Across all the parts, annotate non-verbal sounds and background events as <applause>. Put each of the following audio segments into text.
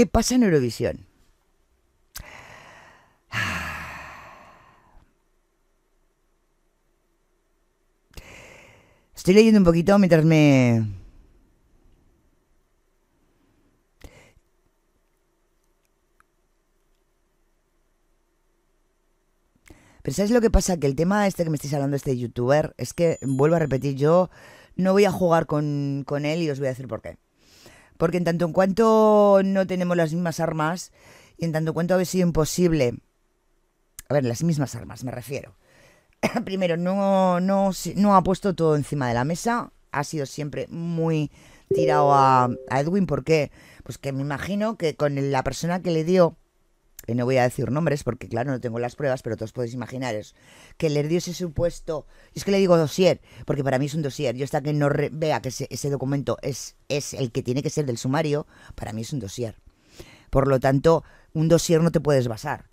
¿Qué pasa en Eurovisión? <sighs> Estoy leyendo un poquito mientras me... Pero ¿sabes lo que pasa? Que el tema este que me estáis hablando, este youtuber, es que, vuelvo a repetir, yo no voy a jugar con, con él y os voy a decir por qué. Porque en tanto en cuanto no tenemos las mismas armas, y en tanto en cuanto ha sido imposible... A ver, las mismas armas, me refiero. <coughs> Primero, no, no, no ha puesto todo encima de la mesa. Ha sido siempre muy tirado a, a Edwin. ¿Por qué? Pues que me imagino que con la persona que le dio que no voy a decir nombres porque claro no tengo las pruebas, pero todos podéis imaginaros que le dio ese supuesto, es que le digo dossier, porque para mí es un dossier, yo hasta que no vea que ese, documento es, es el que tiene que ser del sumario, para mí es un dossier. Por lo tanto, un dossier no te puedes basar,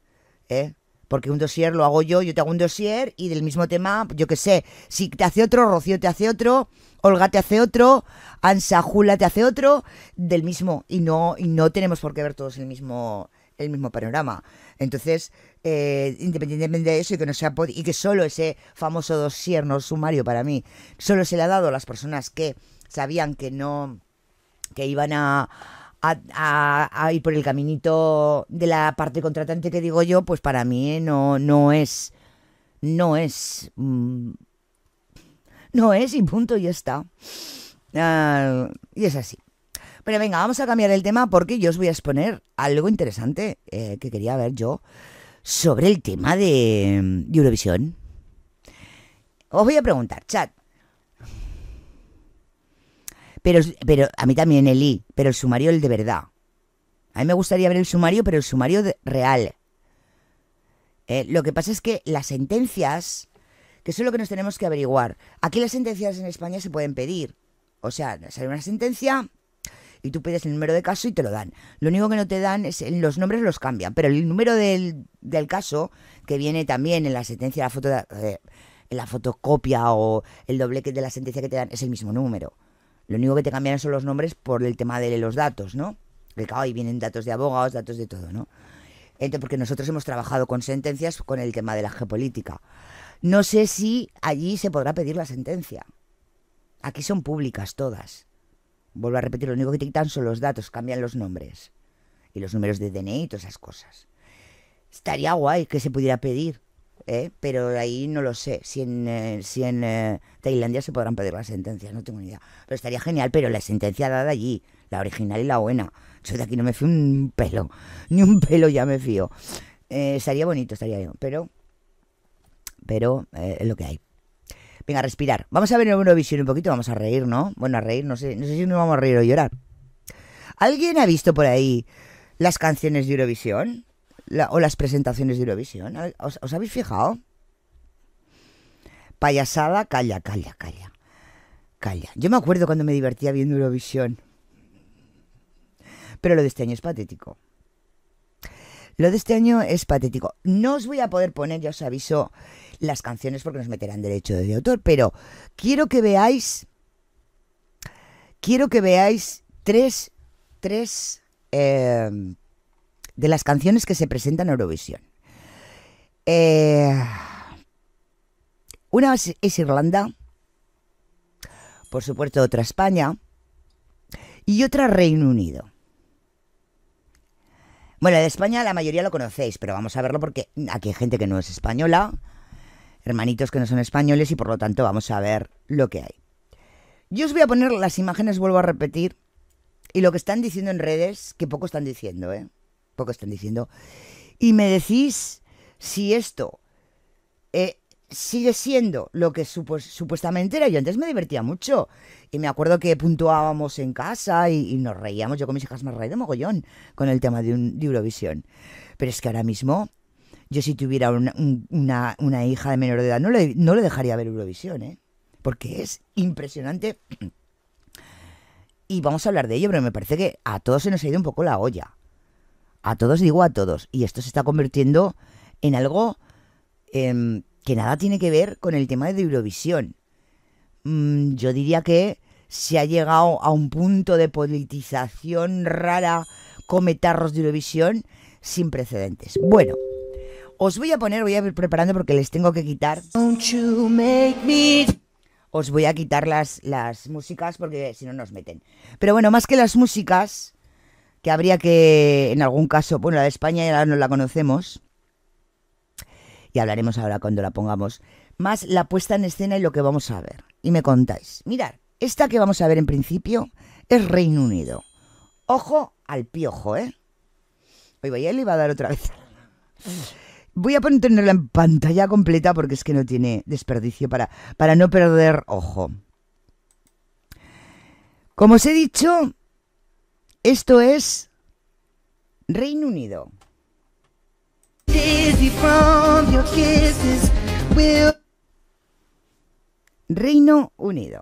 ¿eh? Porque un dossier lo hago yo, yo te hago un dossier y del mismo tema, yo qué sé, si te hace otro, Rocío te hace otro, Olga te hace otro, Ansa Jula te hace otro, del mismo, y no, y no tenemos por qué ver todos el mismo, el mismo panorama. Entonces, eh, independientemente de eso y que no sea y que solo ese famoso dossier no sumario para mí, solo se le ha dado a las personas que sabían que no, que iban a, ir por el caminito de la parte contratante que digo yo, pues para mí no, no es, no es, mm, no es y punto, y ya está. Ah, y es así. Pero venga, vamos a cambiar el tema porque yo os voy a exponer algo interesante eh, que quería ver yo sobre el tema de, Eurovisión. Os voy a preguntar, chat. Pero, pero a mí también, Eli, pero el sumario el de verdad. A mí me gustaría ver el sumario, pero el sumario real. Eh, lo que pasa es que las sentencias, que eso es lo que nos tenemos que averiguar. Aquí las sentencias en España se pueden pedir. O sea, sale una sentencia, y tú pides el número de caso y te lo dan. Lo único que no te dan es los nombres los cambian, pero el número del, caso, que viene también en la sentencia, la foto en la fotocopia o el doble de la sentencia que te dan, es el mismo número. Lo único que te cambian son los nombres por el tema de los datos, ¿no? Que ahí vienen datos de abogados, datos de todo, ¿no? Entonces, porque nosotros hemos trabajado con sentencias con el tema de la geopolítica. No sé si allí se podrá pedir la sentencia. Aquí son públicas todas. Vuelvo a repetir, lo único que te quitan son los datos, cambian los nombres. Y los números de DNI y todas esas cosas. Estaría guay que se pudiera pedir, ¿eh? pero ahí no lo sé. Si en, eh, si en eh, Tailandia se podrán pedir las sentencias, no tengo ni idea. Pero estaría genial, pero la sentencia dada allí, la original y la buena. Yo de aquí no me fío un pelo, <laughs> ni un pelo ya me fío. estaría bonito, estaría bien, pero, pero es lo que hay. Venga, respirar. Vamos a ver Eurovisión un poquito, vamos a reír, ¿no? Bueno, a reír, no sé, no sé si nos vamos a reír o llorar. ¿Alguien ha visto por ahí las canciones de Eurovisión? o las presentaciones de Eurovisión. ¿Os, ¿Os, habéis fijado? Payasada, calla, calla, calla. Calla. Yo me acuerdo cuando me divertía viendo Eurovisión. Pero lo de este año es patético. Lo de este año es patético. No os voy a poder poner, ya os aviso, las canciones porque nos meterán derecho de autor, pero quiero que veáis, quiero que veáis tres, tres eh, de las canciones que se presentan en Eurovisión. Eh, una es Irlanda, por supuesto otra España y otra Reino Unido. Bueno, de España la mayoría lo conocéis, pero vamos a verlo porque aquí hay gente que no es española, hermanitos que no son españoles y por lo tanto vamos a ver lo que hay. Yo os voy a poner las imágenes, vuelvo a repetir, y lo que están diciendo en redes, que poco están diciendo, ¿eh? Poco están diciendo. Y me decís si esto eh, sigue siendo lo que supuestamente era. Yo antes me divertía mucho. Y me acuerdo que puntuábamos en casa y, nos reíamos. Yo con mis hijas me reí de mogollón con el tema de, un, de Eurovisión. Pero es que ahora mismo yo si tuviera una, hija de menor de edad, no le, no le dejaría ver Eurovisión, ¿eh? Porque es impresionante. Y vamos a hablar de ello, pero me parece que a todos se nos ha ido un poco la olla. A todos digo a todos. Y esto se está convirtiendo en algo em, que nada tiene que ver con el tema de Eurovisión. Mm, yo diría que se ha llegado a un punto de politización rara cometarros de Eurovisión sin precedentes. Bueno, os voy a poner, voy a ir preparando porque les tengo que quitar. Os voy a quitar las, las músicas porque si no nos meten. Pero bueno, más que las músicas, que habría que, en algún caso, bueno, la de España ya no la conocemos. Y hablaremos ahora cuando la pongamos. Más la puesta en escena y lo que vamos a ver. Y me contáis. Mirad, esta que vamos a ver en principio es Reino Unido. Ojo al piojo, ¿eh? Oye, ya le iba a dar otra vez. Voy a ponerla en pantalla completa porque es que no tiene desperdicio para, para no perder ojo. Como os he dicho, esto es Reino Unido. Reino Unido.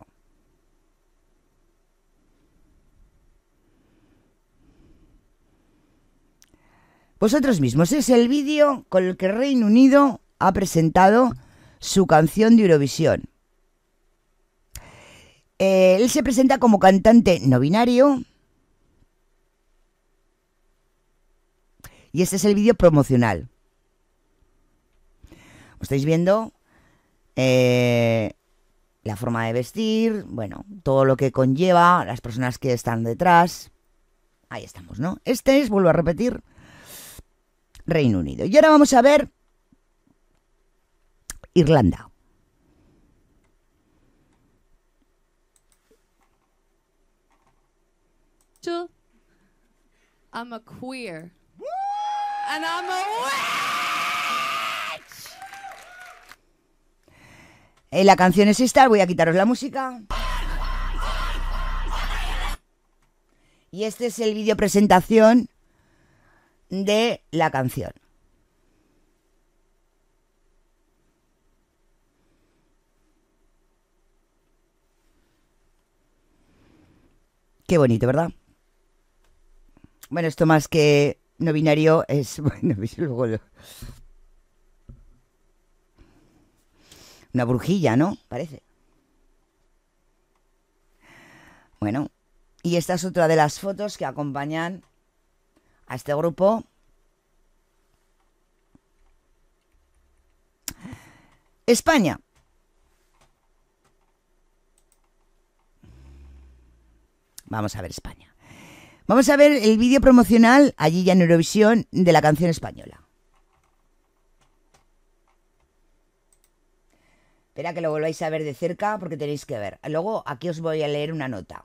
Vosotros mismos, es el vídeo con el que Reino Unido ha presentado su canción de Eurovisión. Eh, él se presenta como cantante no binario. Y este es el vídeo promocional. estáis viendo eh, la forma de vestir, bueno, todo lo que conlleva, las personas que están detrás. Ahí estamos, ¿no? Este es, vuelvo a repetir, Reino Unido. Y ahora vamos a ver Irlanda. I'm a queer. And I'm a witch. Eh, la canción es esta, voy a quitaros la música. Y este es el vídeo presentación de la canción. Qué bonito, ¿verdad? Bueno, esto más que no binario es, <laughs> bueno, <laughs> una brujilla, ¿no? Parece. Bueno, y esta es otra de las fotos que acompañan a este grupo. España. Vamos a ver España. Vamos a ver el vídeo promocional allí ya en Eurovisión de la canción española. Espera que lo volváis a ver de cerca porque tenéis que ver. Luego aquí os voy a leer una nota.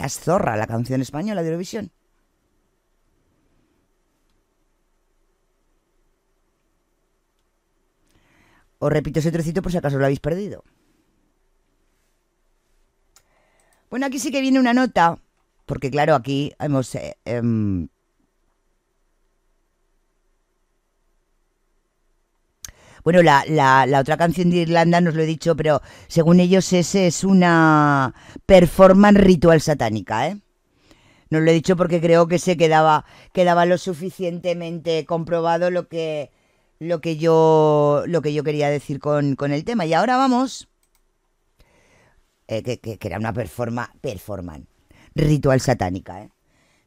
Es zorra la canción española de Eurovisión. Os repito ese trocito por si acaso lo habéis perdido. Bueno, aquí sí que viene una nota, porque claro, aquí hemos eh, em, Bueno, la, la, otra canción de Irlanda, nos lo he dicho, pero según ellos ese es una performance ritual satánica, ¿eh? Nos lo he dicho porque creo que se quedaba, quedaba lo suficientemente comprobado lo que, lo que, yo, lo que yo quería decir con, el tema. Y ahora vamos, eh, que, era una performance ritual satánica, ¿eh?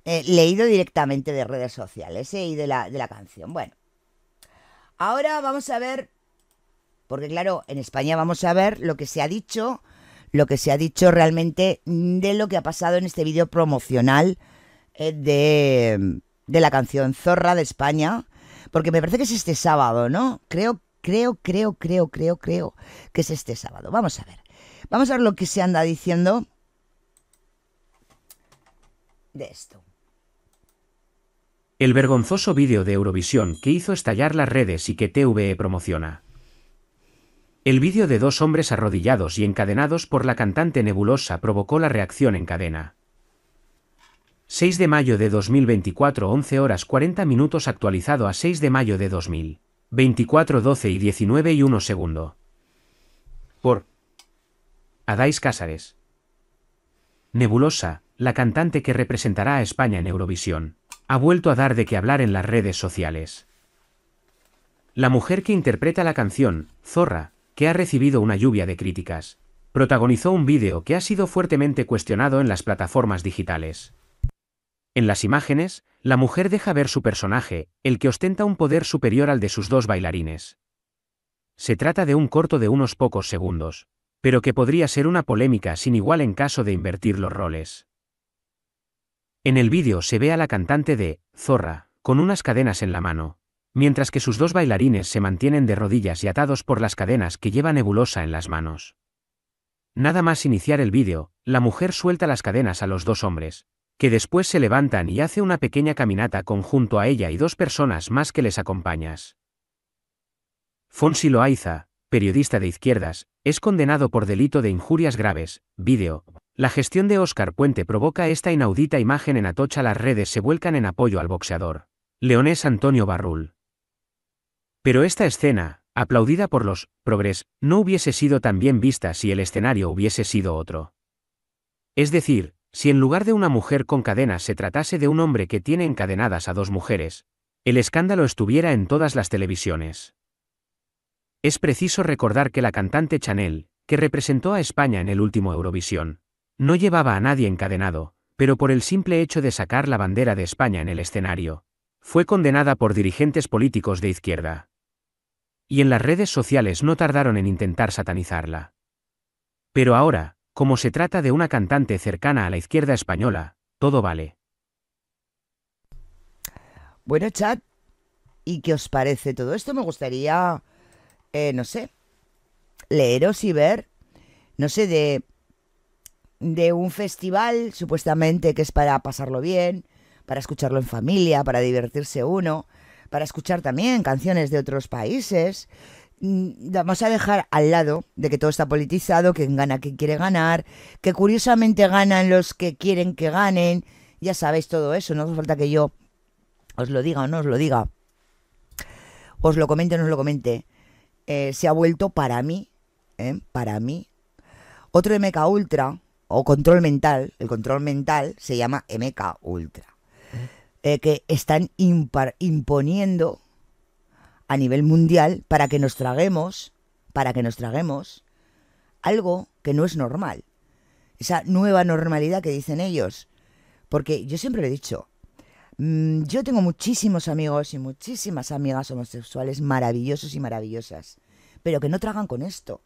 ¿eh? leído directamente de redes sociales ¿eh? y de la, de la canción. Bueno, Ahora vamos a ver, porque claro, en España vamos a ver lo que se ha dicho, lo que se ha dicho realmente de lo que ha pasado en este vídeo promocional eh, de, de la canción Zorra de España, porque me parece que es este sábado, ¿no? Creo, creo, creo, creo, creo, creo que es este sábado. Vamos a ver. Vamos a ver lo que se anda diciendo de esto. El vergonzoso vídeo de Eurovisión que hizo estallar las redes y que TVE promociona. El vídeo de dos hombres arrodillados y encadenados por la cantante Nebulosa provocó la reacción en cadena. 6 de mayo de 2024 11 horas 40 minutos actualizado a 6 de mayo de 2024 12 y 19 y 1 segundo. Por Adais Cázares. Nebulosa, la cantante que representará a España en Eurovisión ha vuelto a dar de qué hablar en las redes sociales. La mujer que interpreta la canción, Zorra, que ha recibido una lluvia de críticas. Protagonizó un vídeo que ha sido fuertemente cuestionado en las plataformas digitales. En las imágenes, la mujer deja ver su personaje, el que ostenta un poder superior al de sus dos bailarines. Se trata de un corto de unos pocos segundos, pero que podría ser una polémica sin igual en caso de invertir los roles. En el vídeo se ve a la cantante de Zorra, con unas cadenas en la mano, mientras que sus dos bailarines se mantienen de rodillas y atados por las cadenas que lleva Nebulosa en las manos. Nada más iniciar el vídeo, la mujer suelta las cadenas a los dos hombres, que después se levantan y hace una pequeña caminata conjunto a ella y dos personas más que les acompañas. Fonsi Loaiza, periodista de izquierdas, es condenado por delito de injurias graves, vídeo. La gestión de Oscar Puente provoca esta inaudita imagen en Atocha las redes se vuelcan en apoyo al boxeador. Leonés Antonio Barrul. Pero esta escena, aplaudida por los progres, no hubiese sido tan bien vista si el escenario hubiese sido otro. Es decir, si en lugar de una mujer con cadenas se tratase de un hombre que tiene encadenadas a dos mujeres, el escándalo estuviera en todas las televisiones. Es preciso recordar que la cantante Chanel, que representó a España en el último Eurovisión, no llevaba a nadie encadenado, pero por el simple hecho de sacar la bandera de España en el escenario, fue condenada por dirigentes políticos de izquierda y en las redes sociales no tardaron en intentar satanizarla. Pero ahora, como se trata de una cantante cercana a la izquierda española, todo vale. Bueno, chat, ¿y qué os parece todo esto? Me gustaría, eh, no sé, leeros y ver, no sé, de, de un festival supuestamente que es para pasarlo bien, para escucharlo en familia, para divertirse uno, para escuchar también canciones de otros países. Mm, vamos a dejar al lado de que todo está politizado, que gana quien quiere ganar, que curiosamente ganan los que quieren que ganen. Ya sabéis todo eso, no hace falta que yo os lo diga o no os lo diga. Os lo comente o no os lo comente. Eh, se ha vuelto para mí, ¿eh? para mí, otro MK Ultra o control mental. El control mental se llama MK Ultra. Eh, que están imponiendo a nivel mundial para que nos traguemos, para que nos traguemos algo que no es normal. Esa nueva normalidad que dicen ellos. Porque yo siempre lo he dicho, mm, yo tengo muchísimos amigos y muchísimas amigas homosexuales maravillosos y maravillosas, pero que no tragan con esto.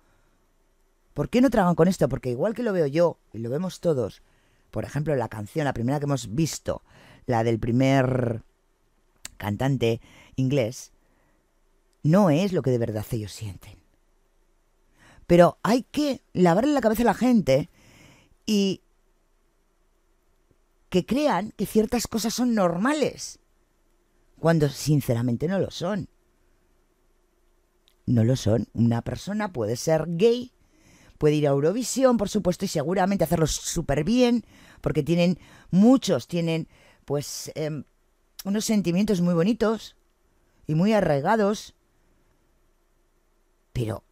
¿Por qué no tragan con esto? Porque igual que lo veo yo y lo vemos todos, por ejemplo, la canción, la primera que hemos visto, la del primer cantante inglés, no es lo que de verdad ellos sienten. Pero hay que lavarle la cabeza a la gente y que crean que ciertas cosas son normales, cuando sinceramente no lo son. No lo son. Una persona puede ser gay, puede ir a Eurovisión, por supuesto, y seguramente hacerlo súper bien, porque tienen muchos, tienen pues em, unos sentimientos muy bonitos y muy arraigados. Pero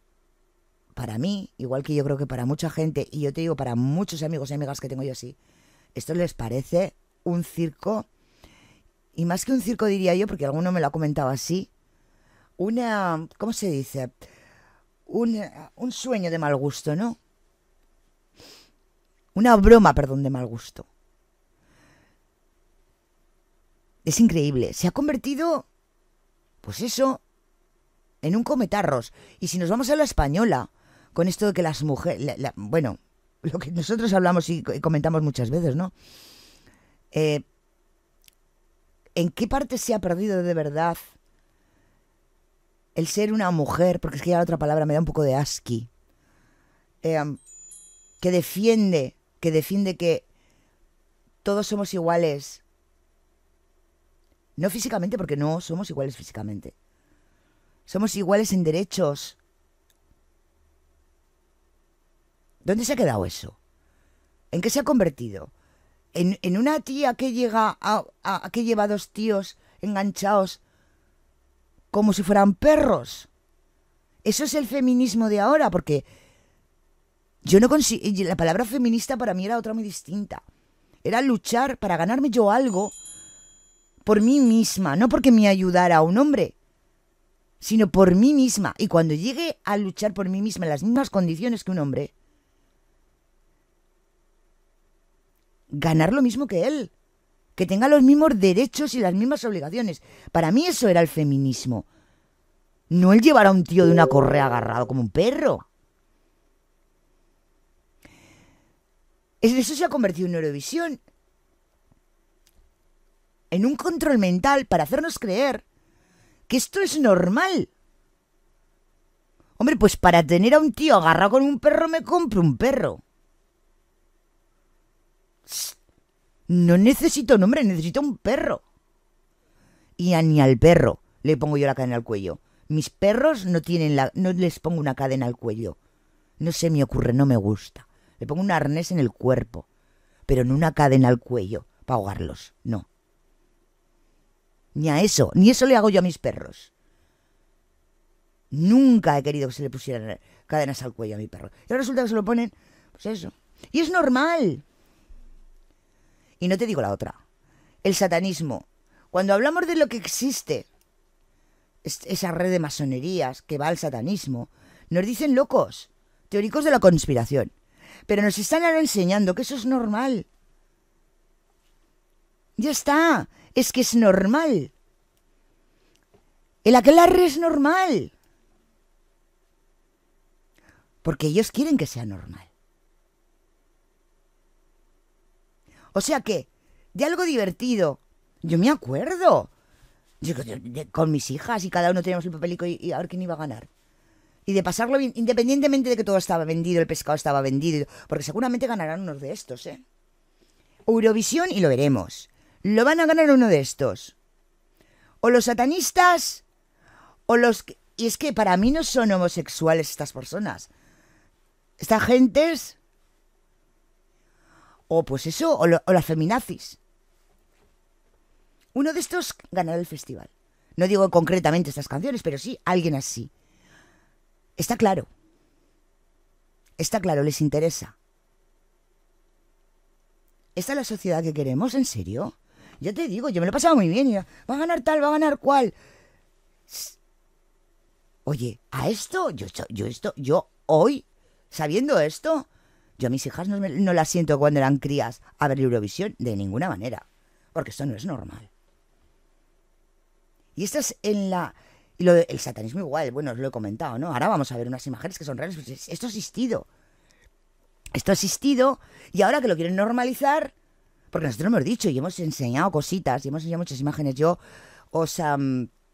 para mí, igual que yo creo que para mucha gente, y yo te digo para muchos amigos y amigas que tengo yo así, esto les parece un circo, y más que un circo diría yo, porque alguno me lo ha comentado así, una, ¿cómo se dice? Un, un sueño de mal gusto, ¿no? Una broma, perdón, de mal gusto. Es increíble. Se ha convertido, pues eso, en un cometarros. Y si nos vamos a la española, con esto de que las mujeres, bueno, <laughs> lo que nosotros hablamos y comentamos muchas veces, ¿no? Eh, ¿En qué parte se ha perdido de verdad el ser una mujer? Porque es que ya la otra palabra me da un poco de asqui. Eh, que defiende, que defiende que todos somos iguales no físicamente, porque no somos iguales físicamente. Somos iguales en derechos. ¿Dónde se ha quedado eso? ¿En qué se ha convertido? ¿En, una tía que llega a, que lleva dos tíos enganchados como si fueran perros? Eso es el feminismo de ahora, porque yo no consigo. La palabra feminista para mí era otra muy distinta. Era luchar para ganarme yo algo por mí misma, no porque me ayudara a un hombre. sino por mí misma. Y cuando llegue a luchar por mí misma en las mismas condiciones que un hombre, ganar lo mismo que él, que tenga los mismos derechos y las mismas obligaciones. Para mí eso era el feminismo. No el llevar a un tío de una correa agarrado como un perro. Eso se ha convertido en Eurovisión. En un control mental para hacernos creer que esto es normal. Hombre, pues para tener a un tío agarrado con un perro me compro un perro. No necesito nombre, necesito un perro. Y a ni al perro le pongo yo la cadena al cuello. Mis perros no tienen la, no les pongo una cadena al cuello. No se me ocurre, no me gusta. Le pongo un arnés en el cuerpo, pero no una cadena al cuello para ahogarlos, no. Ni a eso, ni eso le hago yo a mis perros. Nunca he querido que se le pusieran cadenas al cuello a mi perro. Y ahora resulta que se lo ponen, pues eso. Y es normal. Y no te digo la otra. El satanismo. Cuando hablamos de lo que existe, esa red de masonerías que va al satanismo, nos dicen locos, teóricos de la conspiración. Pero nos están ahora enseñando que eso es normal. Ya está, es que es normal. El aquelarre es normal. Porque ellos quieren que sea normal. O sea que, de algo divertido, yo me acuerdo. con mis hijas y cada uno teníamos el papelico y, a ver quién iba a ganar. Y de pasarlo bien, independientemente de que todo estaba vendido, el pescado estaba vendido, porque seguramente ganarán unos de estos, ¿eh? Eurovisión y lo veremos. Lo van a ganar uno de estos. O los satanistas, o los... Y es que para mí no son homosexuales estas personas. Estas gentes o pues eso, o, las feminazis. Uno de estos ganará el festival. No digo concretamente estas canciones, pero sí alguien así. Está claro. Está claro, les interesa. ¿Esta es la sociedad que queremos? ¿En serio? Ya te digo, yo me lo he pasado muy bien. va a ganar tal, va a ganar cual. Oye, a esto, yo, yo esto, yo hoy, sabiendo esto, yo a mis hijas no, las siento cuando eran crías a ver Eurovisión de ninguna manera, porque esto no es normal. Y esto es en la... Y lo el satanismo igual, bueno, os lo he comentado, ¿no? Ahora vamos a ver unas imágenes que son reales. Pues esto ha existido. Esto ha existido y ahora que lo quieren normalizar, porque nosotros hemos dicho y hemos enseñado cositas y hemos enseñado muchas imágenes. Yo os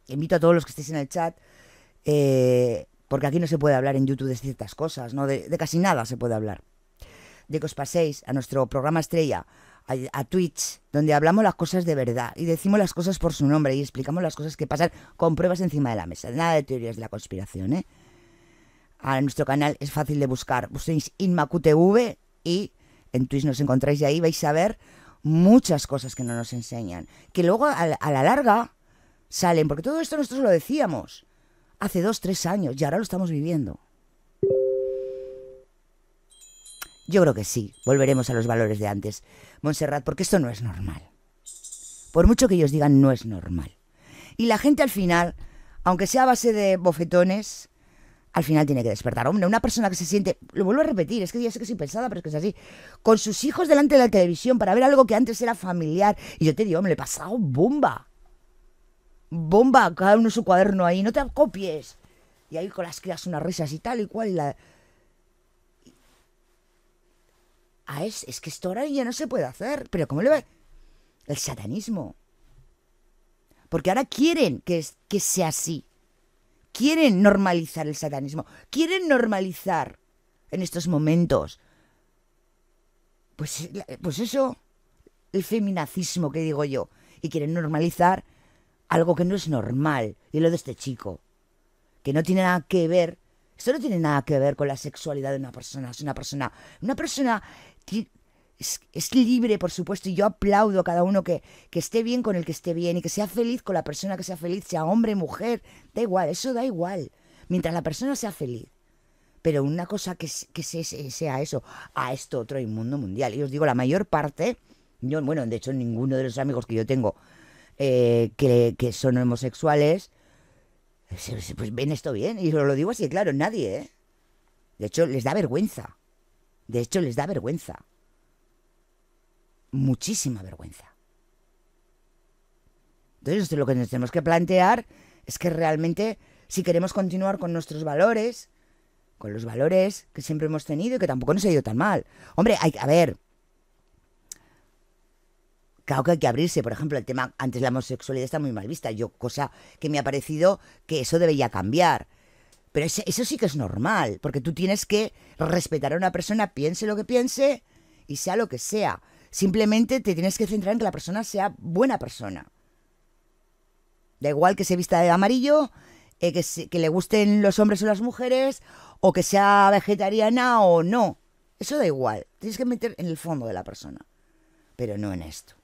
invito a todos los que estéis en el chat, eh, porque aquí no se puede hablar en YouTube de ciertas cosas, ¿no? de casi nada se puede hablar de que os paséis a nuestro programa estrella, a, Twitch, donde hablamos las cosas de verdad y decimos las cosas por su nombre y explicamos las cosas que pasan con pruebas encima de la mesa. Nada de teorías de la conspiración, ¿eh? A nuestro canal es fácil de buscar. Busquéis InmaQTV y en Twitch nos encontráis y ahí vais a ver muchas cosas que no nos enseñan. Que luego a la larga salen, porque todo esto nosotros lo decíamos hace dos, tres años y ahora lo estamos viviendo. Yo creo que sí, volveremos a los valores de antes, Montserrat, porque esto no es normal. Por mucho que ellos digan, no es normal. Y la gente al final, aunque sea a base de bofetones, al final tiene que despertar. Hombre, una persona que se siente, lo vuelvo a repetir, es que ya sé que soy pensada, pero es que es así, con sus hijos delante de la televisión para ver algo que antes era familiar. Y yo te digo, me le he pasado bomba. Bomba, cada uno su cuaderno ahí, no te copies. Y ahí con las crías unas risas y tal y cual. La, Ah, es, es que esto ahora ya no se puede hacer. Pero ¿cómo le va? El satanismo. Porque ahora quieren que, que sea así. Quieren normalizar el satanismo. Quieren normalizar en estos momentos. Pues, pues eso, el feminacismo que digo yo. Y quieren normalizar algo que no es normal. Y lo de este chico. Que no tiene nada que ver. Esto no tiene nada que ver con la sexualidad de una persona. Es una persona. Una persona es, libre, por supuesto, y yo aplaudo a cada uno que, que, esté bien con el que esté bien y que sea feliz con la persona que sea feliz, sea hombre, mujer, da igual, eso da igual, mientras la persona sea feliz. Pero una cosa que, que sea eso, a esto otro inmundo mundial. Y os digo, la mayor parte, yo, bueno, de hecho, ninguno de los amigos que yo tengo eh, que, que son homosexuales, Pues, pues ven esto bien. Y os lo digo así, claro, nadie, ¿eh? De hecho, les da vergüenza. De hecho, les da vergüenza. Muchísima vergüenza. Entonces, lo que nos tenemos que plantear es que realmente, si queremos continuar con nuestros valores, con los valores que siempre hemos tenido y que tampoco nos ha ido tan mal. Hombre, hay, a ver, claro que hay que abrirse. Por ejemplo, el tema, antes la homosexualidad está muy mal vista. Yo, cosa que me ha parecido que eso debería cambiar. Pero eso sí que es normal, porque tú tienes que respetar a una persona, piense lo que piense y sea lo que sea. Simplemente te tienes que centrar en que la persona sea buena persona. Da igual que se vista de amarillo, eh, que, que le gusten los hombres o las mujeres, o que sea vegetariana o no. Eso da igual. Tienes que meter en el fondo de la persona. Pero no en esto.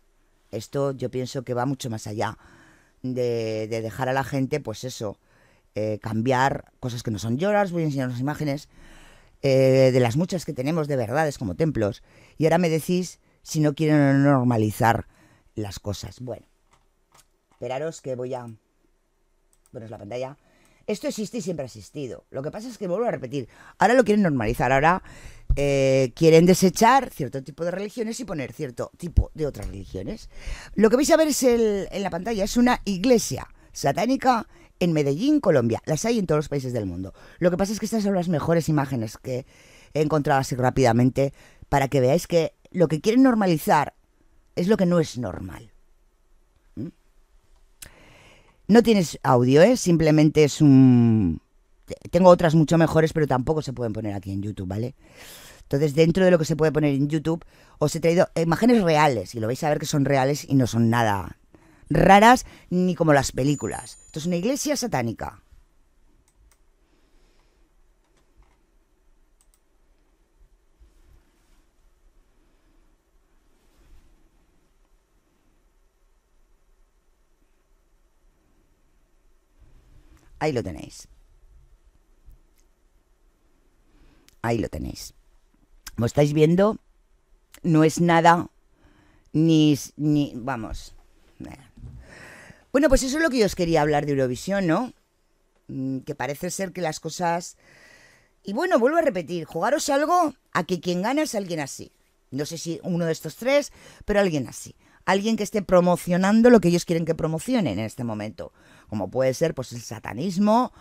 Esto yo pienso que va mucho más allá de, dejar a la gente, pues eso, eh, cambiar cosas que no son lloras. Voy a enseñar unas imágenes eh, de las muchas que tenemos de verdades como templos. Y ahora me decís si no quieren normalizar las cosas. Bueno, esperaros que voy a poneros la pantalla. Esto existe y siempre ha existido. Lo que pasa es que vuelvo a repetir. Ahora lo quieren normalizar. Ahora eh, quieren desechar cierto tipo de religiones y poner cierto tipo de otras religiones. Lo que vais a ver es en la pantalla es una iglesia satánica en Medellín, Colombia. Las hay en todos los países del mundo. Lo que pasa es que estas son las mejores imágenes que he encontrado así rápidamente para que veáis que lo que quieren normalizar es lo que no es normal. No tienes audio, ¿eh? Simplemente es un... Tengo otras mucho mejores, pero tampoco se pueden poner aquí en YouTube, ¿vale? Entonces, dentro de lo que se puede poner en YouTube, os he traído imágenes reales, y lo vais a ver que son reales y no son nada raras ni como las películas. Es una iglesia satánica. Ahí lo tenéis. Ahí lo tenéis. Como estáis viendo, no es nada ni, ni vamos. Bueno, pues eso es lo que yo os quería hablar de Eurovisión, ¿no? Mm, que parece ser que las cosas... Y bueno, vuelvo a repetir, jugaros algo a que quien gana es alguien así. No sé si uno de estos tres, pero alguien así. Alguien que esté promocionando lo que ellos quieren que promocionen en este momento como puede ser pues el satanismo,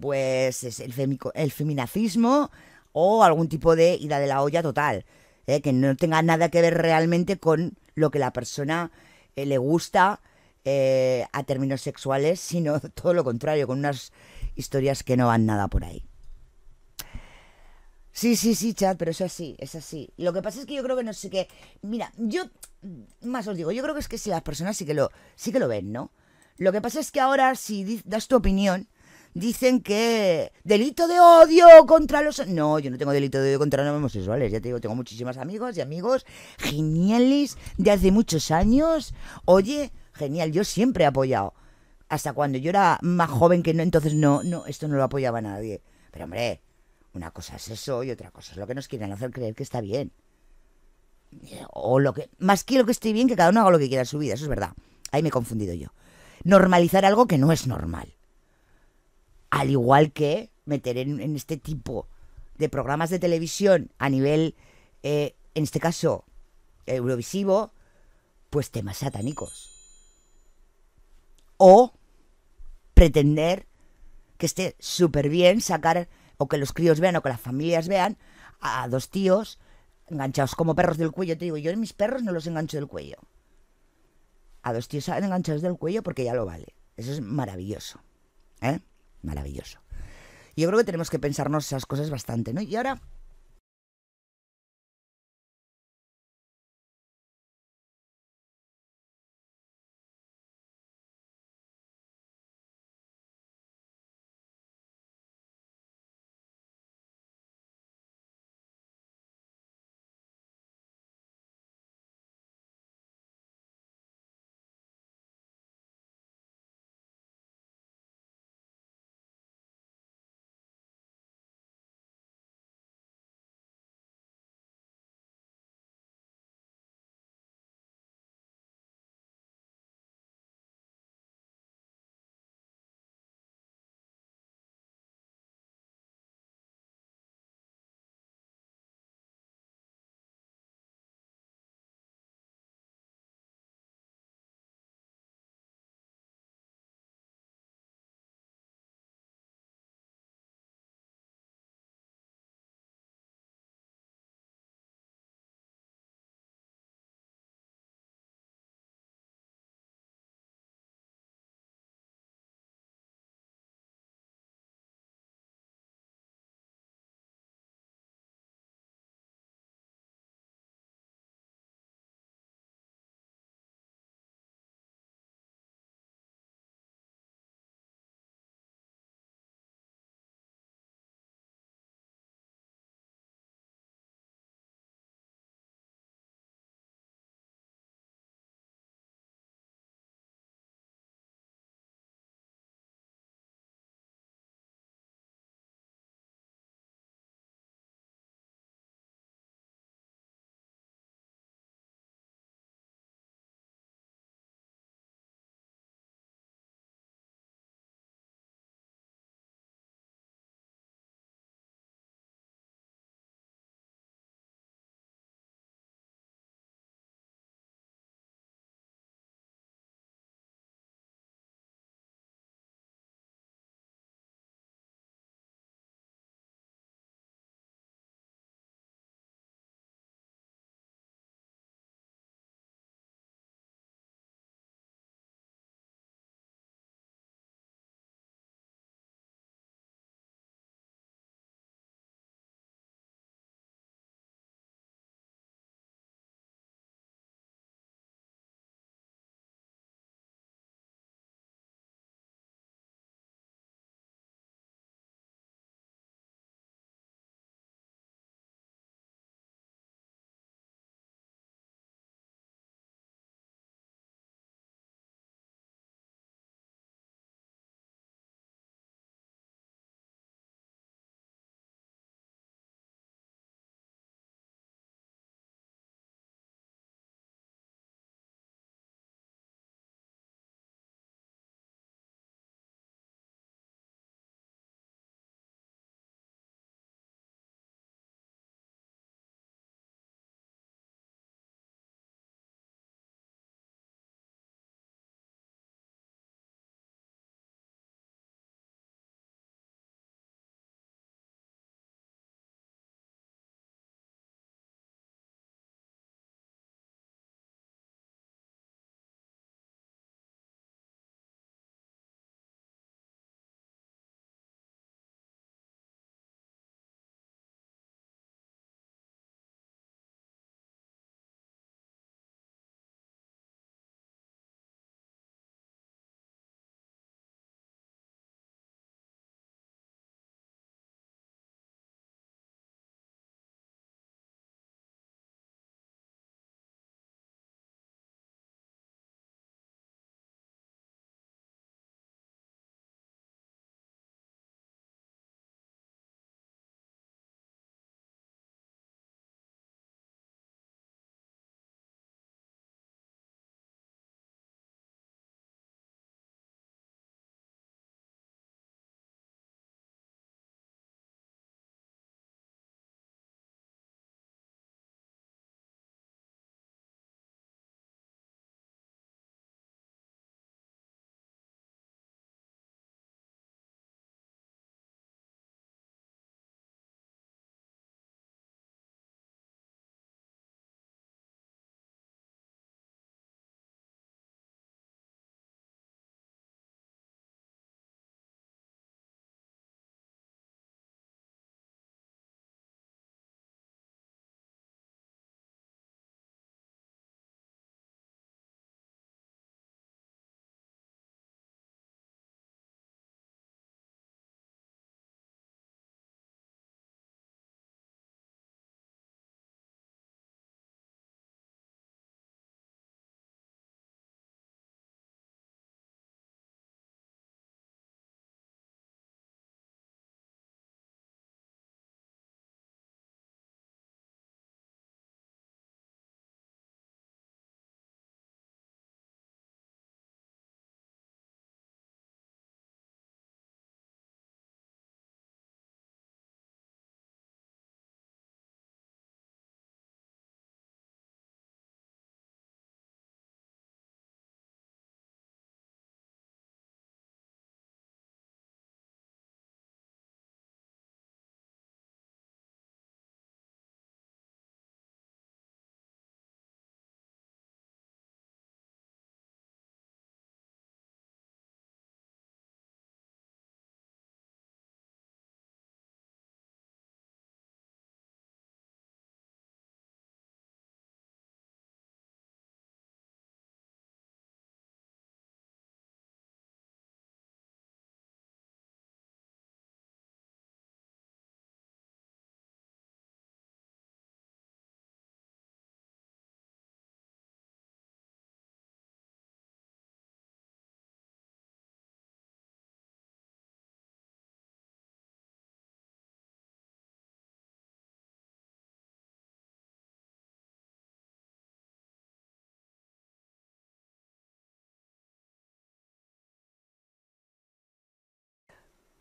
pues el, el feminacismo o algún tipo de ida de la olla total, ¿eh? que no tenga nada que ver realmente con lo que la persona eh, le gusta eh, a términos sexuales, sino <laughs> todo lo contrario, con unas historias que no van nada por ahí. Sí, sí, sí, chat, pero es así, es así. Lo que pasa es que yo creo que no sé qué. Mira, yo más os digo, yo creo que es que si las personas sí que lo, sí que lo ven, ¿no? Lo que pasa es que ahora, si das tu opinión, dicen que delito de odio contra los... No, yo no tengo delito de odio contra los homosexuales, ya te digo, tengo muchísimas amigos y amigos geniales de hace muchos años. Oye, genial, yo siempre he apoyado. Hasta cuando yo era más joven que no, entonces no, no, esto no lo apoyaba nadie. Pero hombre, una cosa es eso y otra cosa es lo que nos quieren hacer creer que está bien. O lo que, más que lo que esté bien, que cada uno haga lo que quiera en su vida, eso es verdad. Ahí me he confundido yo normalizar algo que no es normal. Al igual que meter en, este tipo de programas de televisión a nivel, eh, en este caso, eurovisivo, pues temas satánicos. O pretender que esté súper bien sacar, o que los críos vean, o que las familias vean, a dos tíos enganchados como perros del cuello. Te digo, yo mis perros no los engancho del cuello a dos tíos enganchados del cuello porque ya lo vale. Eso es maravilloso. ¿Eh? Maravilloso. Yo creo que tenemos que pensarnos esas cosas bastante, ¿no? Y ahora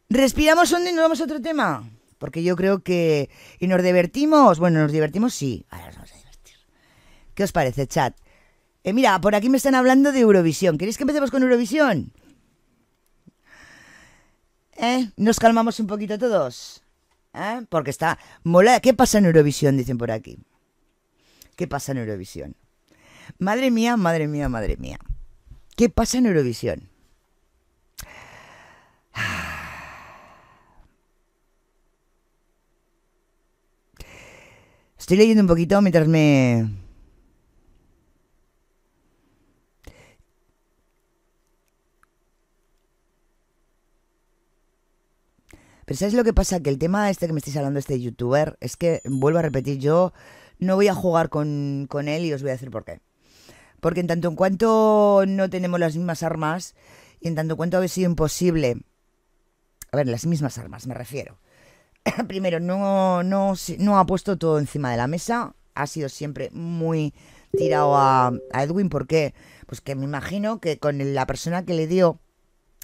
Respiramos hondo y nos vamos a otro tema. Porque yo creo que... ¿Y nos divertimos? Bueno, nos divertimos sí. Ahora nos vamos a divertir. ¿Qué os parece, chat? Eh, mira, por aquí me están hablando de Eurovisión. ¿Queréis que empecemos con Eurovisión? ¿Eh? ¿Nos calmamos un poquito todos? ¿Eh? Porque está... Mola. ¿Qué pasa en Eurovisión? Dicen por aquí. ¿Qué pasa en Eurovisión? Madre mía, madre mía, madre mía. ¿Qué pasa en Eurovisión? Estoy leyendo un poquito mientras me... Pero ¿sabes lo que pasa? Que el tema este que me estáis hablando, este youtuber, es que, vuelvo a repetir, yo no voy a jugar con, con él y os voy a decir por qué. Porque en tanto en cuanto no tenemos las mismas armas y en tanto en cuanto ha sido imposible... A ver, las mismas armas, me refiero. <clears throat> Primero, no, no, no ha puesto todo encima de la mesa. Ha sido siempre muy tirado a, Edwin. ¿Por qué? Pues que me imagino que con la persona que le dio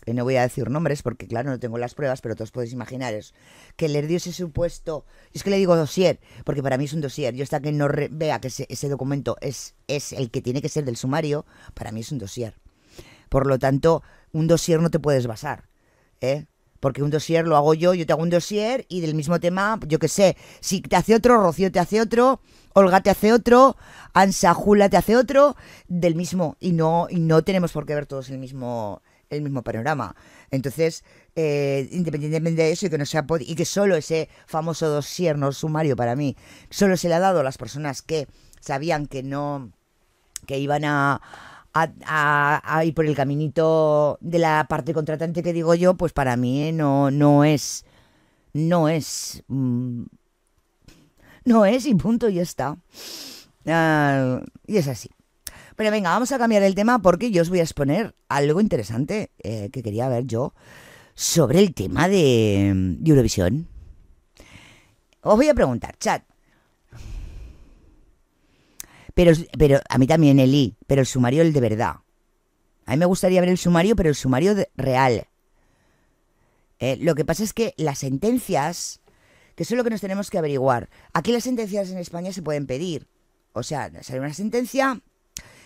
que no voy a decir nombres porque claro no tengo las pruebas, pero todos podéis imaginaros que le dio ese supuesto, es que le digo dossier, porque para mí es un dossier, yo hasta que no vea que ese, documento es, es el que tiene que ser del sumario, para mí es un dossier. Por lo tanto, un dossier no te puedes basar, ¿eh? Porque un dossier lo hago yo, yo te hago un dossier y del mismo tema, yo qué sé, si te hace otro, Rocío te hace otro, Olga te hace otro, Ansa Jula te hace otro, del mismo, y no, y no tenemos por qué ver todos el mismo, el mismo panorama. Entonces, eh, independientemente de eso y que no sea y que solo ese famoso dossier no sumario para mí, solo se le ha dado a las personas que sabían que no, que iban a, a, ir por el caminito de la parte contratante que digo yo, pues para mí no, no es, no es, mm, no es y punto, ya está. Ah, y es así. Pero venga, vamos a cambiar el tema porque yo os voy a exponer algo interesante eh, que quería ver yo sobre el tema de, Eurovisión. Os voy a preguntar, chat. Pero, pero a mí también, Eli, pero el sumario el de verdad. A mí me gustaría ver el sumario, pero el sumario real. Eh, lo que pasa es que las sentencias, que eso es lo que nos tenemos que averiguar. Aquí las sentencias en España se pueden pedir. O sea, sale una sentencia,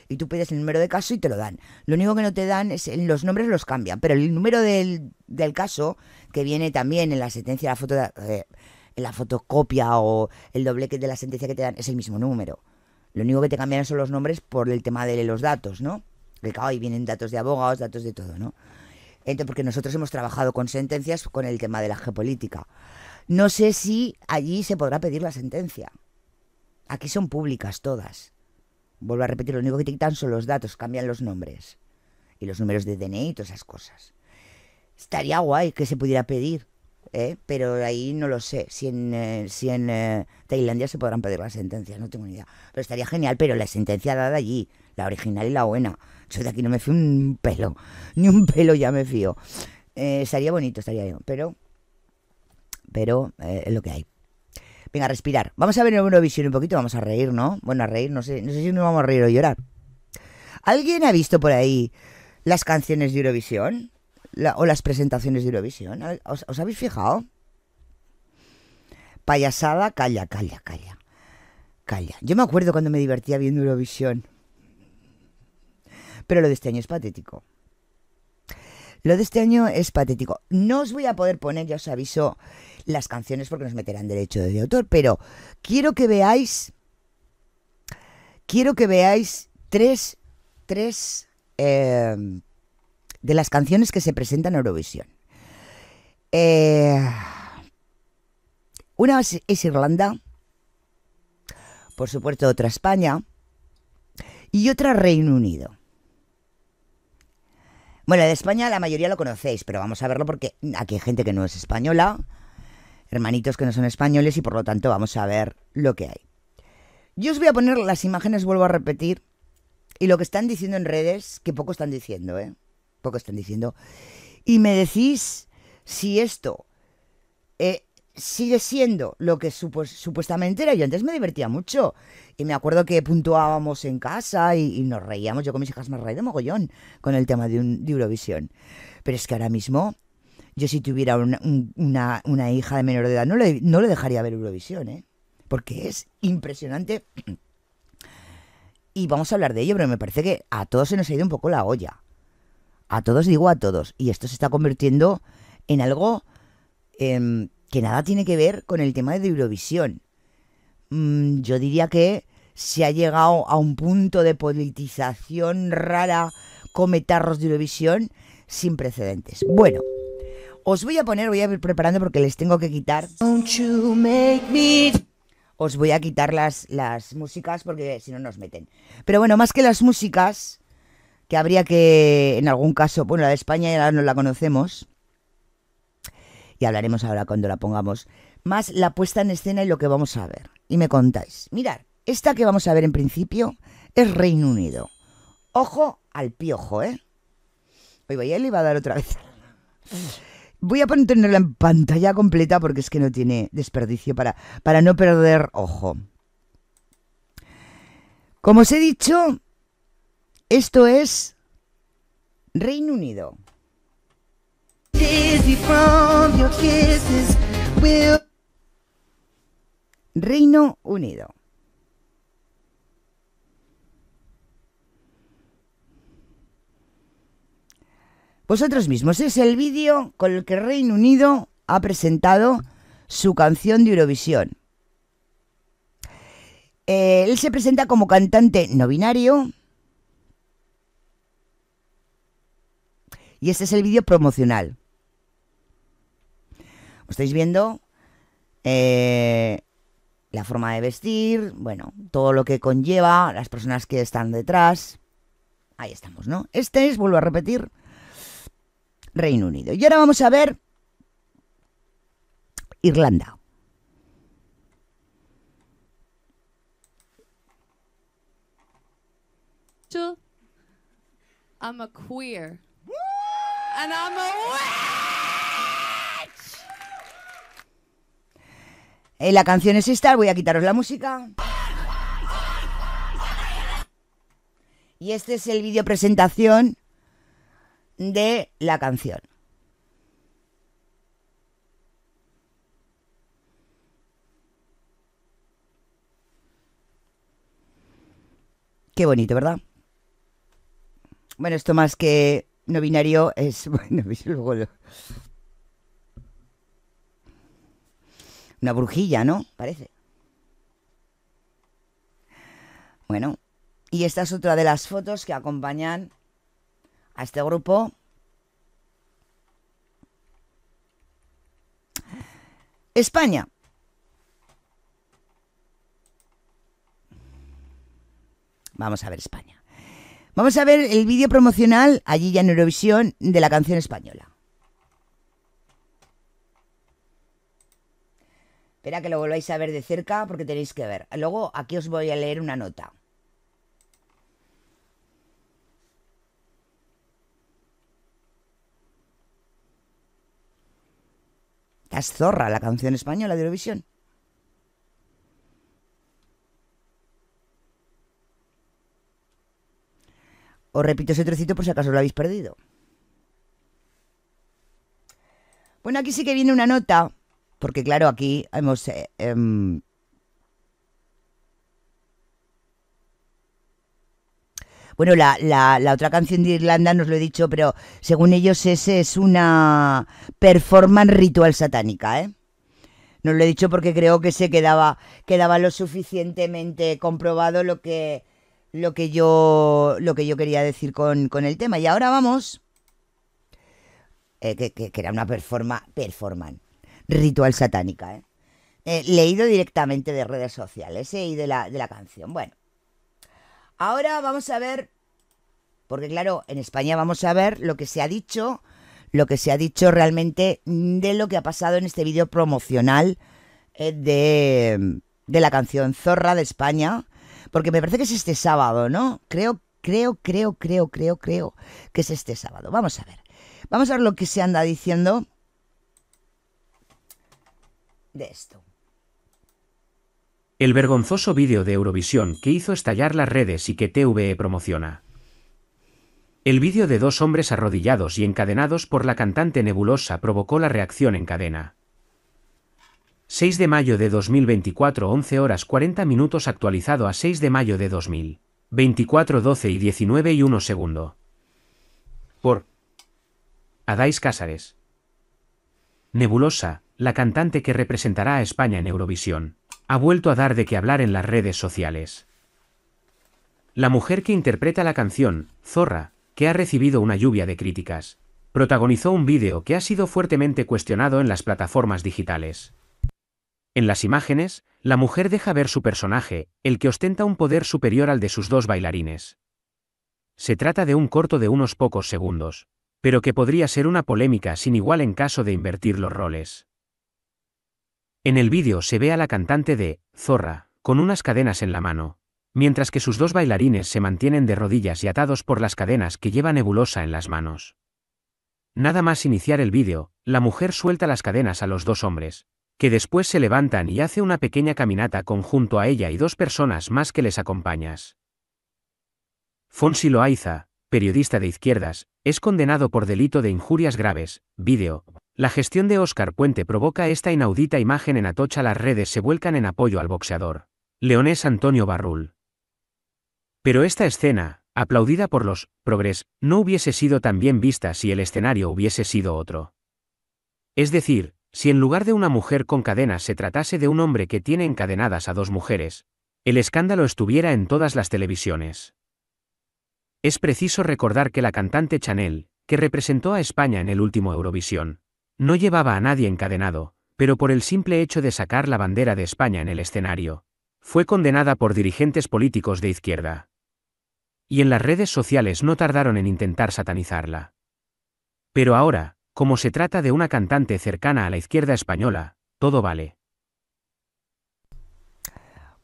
y tú pides el número de caso y te lo dan. Lo único que no te dan es los nombres los cambian, pero el número del, caso, que viene también en la sentencia, la foto eh, en la fotocopia o el doble de la sentencia que te dan, es el mismo número. Lo único que te cambian son los nombres por el tema de los datos, ¿no? Que ahí vienen datos de abogados, datos de todo, ¿no? Entonces, porque nosotros hemos trabajado con sentencias con el tema de la geopolítica. No sé si allí se podrá pedir la sentencia. Aquí son públicas todas. Vuelvo a repetir, lo único que te quitan son los datos, cambian los nombres. Y los números de DNI y todas esas cosas. Estaría guay que se pudiera pedir, ¿eh? pero ahí no lo sé. Si en, eh, si en eh, Tailandia se podrán pedir las sentencias, no tengo ni idea. Pero estaría genial, pero la sentencia dada allí, la original y la buena. Yo de aquí no me fío un pelo, <laughs> ni un pelo ya me fío. estaría bonito, estaría bien, pero, pero es lo que hay. Venga, respirar. Vamos a ver Eurovisión un poquito, vamos a reír, ¿no? Bueno, a reír, no sé, no sé si nos vamos a reír o llorar. ¿Alguien ha visto por ahí las canciones de Eurovisión? O las presentaciones de Eurovisión. ¿Os, ¿Os, habéis fijado? Payasada, calla, calla, calla. Calla. Yo me acuerdo cuando me divertía viendo Eurovisión. Pero lo de este año es patético. Lo de este año es patético. No os voy a poder poner, ya os aviso, las canciones porque nos meterán derecho de autor, pero quiero que veáis, quiero que veáis tres, tres eh, de las canciones que se presentan en Eurovisión. Eh, una es Irlanda, por supuesto otra España y otra Reino Unido. Bueno, de España la mayoría lo conocéis, pero vamos a verlo porque aquí hay gente que no es española, hermanitos que no son españoles y por lo tanto vamos a ver lo que hay. Yo os voy a poner las imágenes, vuelvo a repetir, y lo que están diciendo en redes, que poco están diciendo, ¿eh? Poco están diciendo. Y me decís si esto eh, sigue siendo lo que supuestamente era. Yo antes me divertía mucho. Y me acuerdo que puntuábamos en casa y, nos reíamos. Yo con mis hijas me reí de mogollón con el tema de, un, de Eurovisión. Pero es que ahora mismo Yo si tuviera una, un- una- una hija de menor de edad no le, no le dejaría ver Eurovisión, ¿eh? Porque es impresionante. <clears throat> Y vamos a hablar de ello, pero me parece que a todos se nos ha ido un poco la olla. A todos digo a todos. Y esto se está convirtiendo en algo em, que nada tiene que ver con el tema de Eurovisión. Mm, yo diría que se ha llegado a un punto de politización rara, cometarros de Eurovisión, sin precedentes. Bueno, os voy a poner, voy a ir preparando porque les tengo que quitar. Os voy a quitar las, las músicas porque si no nos meten. Pero bueno, más que las músicas, que habría que, en algún caso, bueno, la de España ya no la conocemos. Y hablaremos ahora cuando la pongamos. Más la puesta en escena y lo que vamos a ver. Y me contáis. Mirad, esta que vamos a ver en principio es Reino Unido. Ojo al piojo, ¿eh? Oye, vaya, le iba a dar otra vez. Voy a poner- tenerla en pantalla completa porque es que no tiene desperdicio para, para no perder ojo. Como os he dicho, esto es Reino Unido. Reino Unido. Vosotros mismos es el vídeo con el que Reino Unido ha presentado su canción de Eurovisión. Eh, él se presenta como cantante no binario. Y este es el vídeo promocional. ¿Lo estáis viendo? Eh, la forma de vestir, bueno, todo lo que conlleva, las personas que están detrás. Ahí estamos, ¿no? Este es, vuelvo a repetir, Reino Unido. Y ahora vamos a ver Irlanda. I'm a queer. And. Eh, la canción es esta, voy a quitaros la música. Y este es el vídeo presentación de la canción. Qué bonito, ¿verdad? Bueno, esto más que no binario es... <laughs> Bueno, luego Una brujilla, ¿no? Parece. Bueno, y esta es otra de las fotos que acompañan a este grupo. España. Vamos a ver España. Vamos a ver el vídeo promocional allí ya en Eurovisión de la canción española. Espera que lo volváis a ver de cerca porque tenéis que ver. Luego aquí os voy a leer una nota. Esta es zorra la canción española de Eurovisión. Os repito ese trocito por si acaso lo habéis perdido. Bueno, aquí sí que viene una nota, porque claro, aquí hemos... eh, em, Bueno, la, la- la otra canción de Irlanda, nos lo he dicho, pero según ellos ese es una performance ritual satánica, ¿eh? Nos lo he dicho porque creo que se quedaba, quedaba lo suficientemente comprobado lo que, lo que, yo, lo que yo quería decir con, con el tema. Y ahora vamos, eh, que, que- era una performa, performance ritual satánica, ¿eh? Eh, leído directamente de redes sociales ¿eh? y de la, de la canción. Bueno, ahora vamos a ver, porque claro, en España vamos a ver lo que se ha dicho, lo que se ha dicho realmente de lo que ha pasado en este vídeo promocional de, de la canción Zorra de España, porque me parece que es este sábado, ¿no? Creo, creo, creo, creo, creo, creo que es este sábado. Vamos a ver. Vamos a ver lo que se anda diciendo de esto. El vergonzoso vídeo de Eurovisión que hizo estallar las redes y que TVE promociona. El vídeo de dos hombres arrodillados y encadenados por la cantante Nebulosa provocó la reacción en cadena. 6 de mayo de 2024 11 horas 40 minutos actualizado a 6 de mayo de 2024 12 y 19 y 1 segundo. Por Adais Cázares. Nebulosa, la cantante que representará a España en Eurovisión, ha vuelto a dar de qué hablar en las redes sociales. La mujer que interpreta la canción, Zorra, que ha recibido una lluvia de críticas, protagonizó un vídeo que ha sido fuertemente cuestionado en las plataformas digitales. En las imágenes, la mujer deja ver su personaje, el que ostenta un poder superior al de sus dos bailarines. Se trata de un corto de unos pocos segundos, pero que podría ser una polémica sin igual en caso de invertir los roles. En el vídeo se ve a la cantante de Zorra, con unas cadenas en la mano, mientras que sus dos bailarines se mantienen de rodillas y atados por las cadenas que lleva Nebulosa en las manos. Nada más iniciar el vídeo, la mujer suelta las cadenas a los dos hombres, que después se levantan y hace una pequeña caminata conjunto a ella y dos personas más que les acompañas. Fonsi Loaiza, periodista de izquierdas, es condenado por delito de injurias graves, vídeo. La gestión de Oscar Puente provoca esta inaudita imagen en Atocha las redes se vuelcan en apoyo al boxeador. Leonés Antonio Barrul. Pero esta escena, aplaudida por los progres, no hubiese sido tan bien vista si el escenario hubiese sido otro. Es decir, si en lugar de una mujer con cadenas se tratase de un hombre que tiene encadenadas a dos mujeres, el escándalo estuviera en todas las televisiones. Es preciso recordar que la cantante Chanel, que representó a España en el último Eurovisión, no llevaba a nadie encadenado, pero por el simple hecho de sacar la bandera de España en el escenario, fue condenada por dirigentes políticos de izquierda y en las redes sociales no tardaron en intentar satanizarla. Pero ahora, como se trata de una cantante cercana a la izquierda española, todo vale.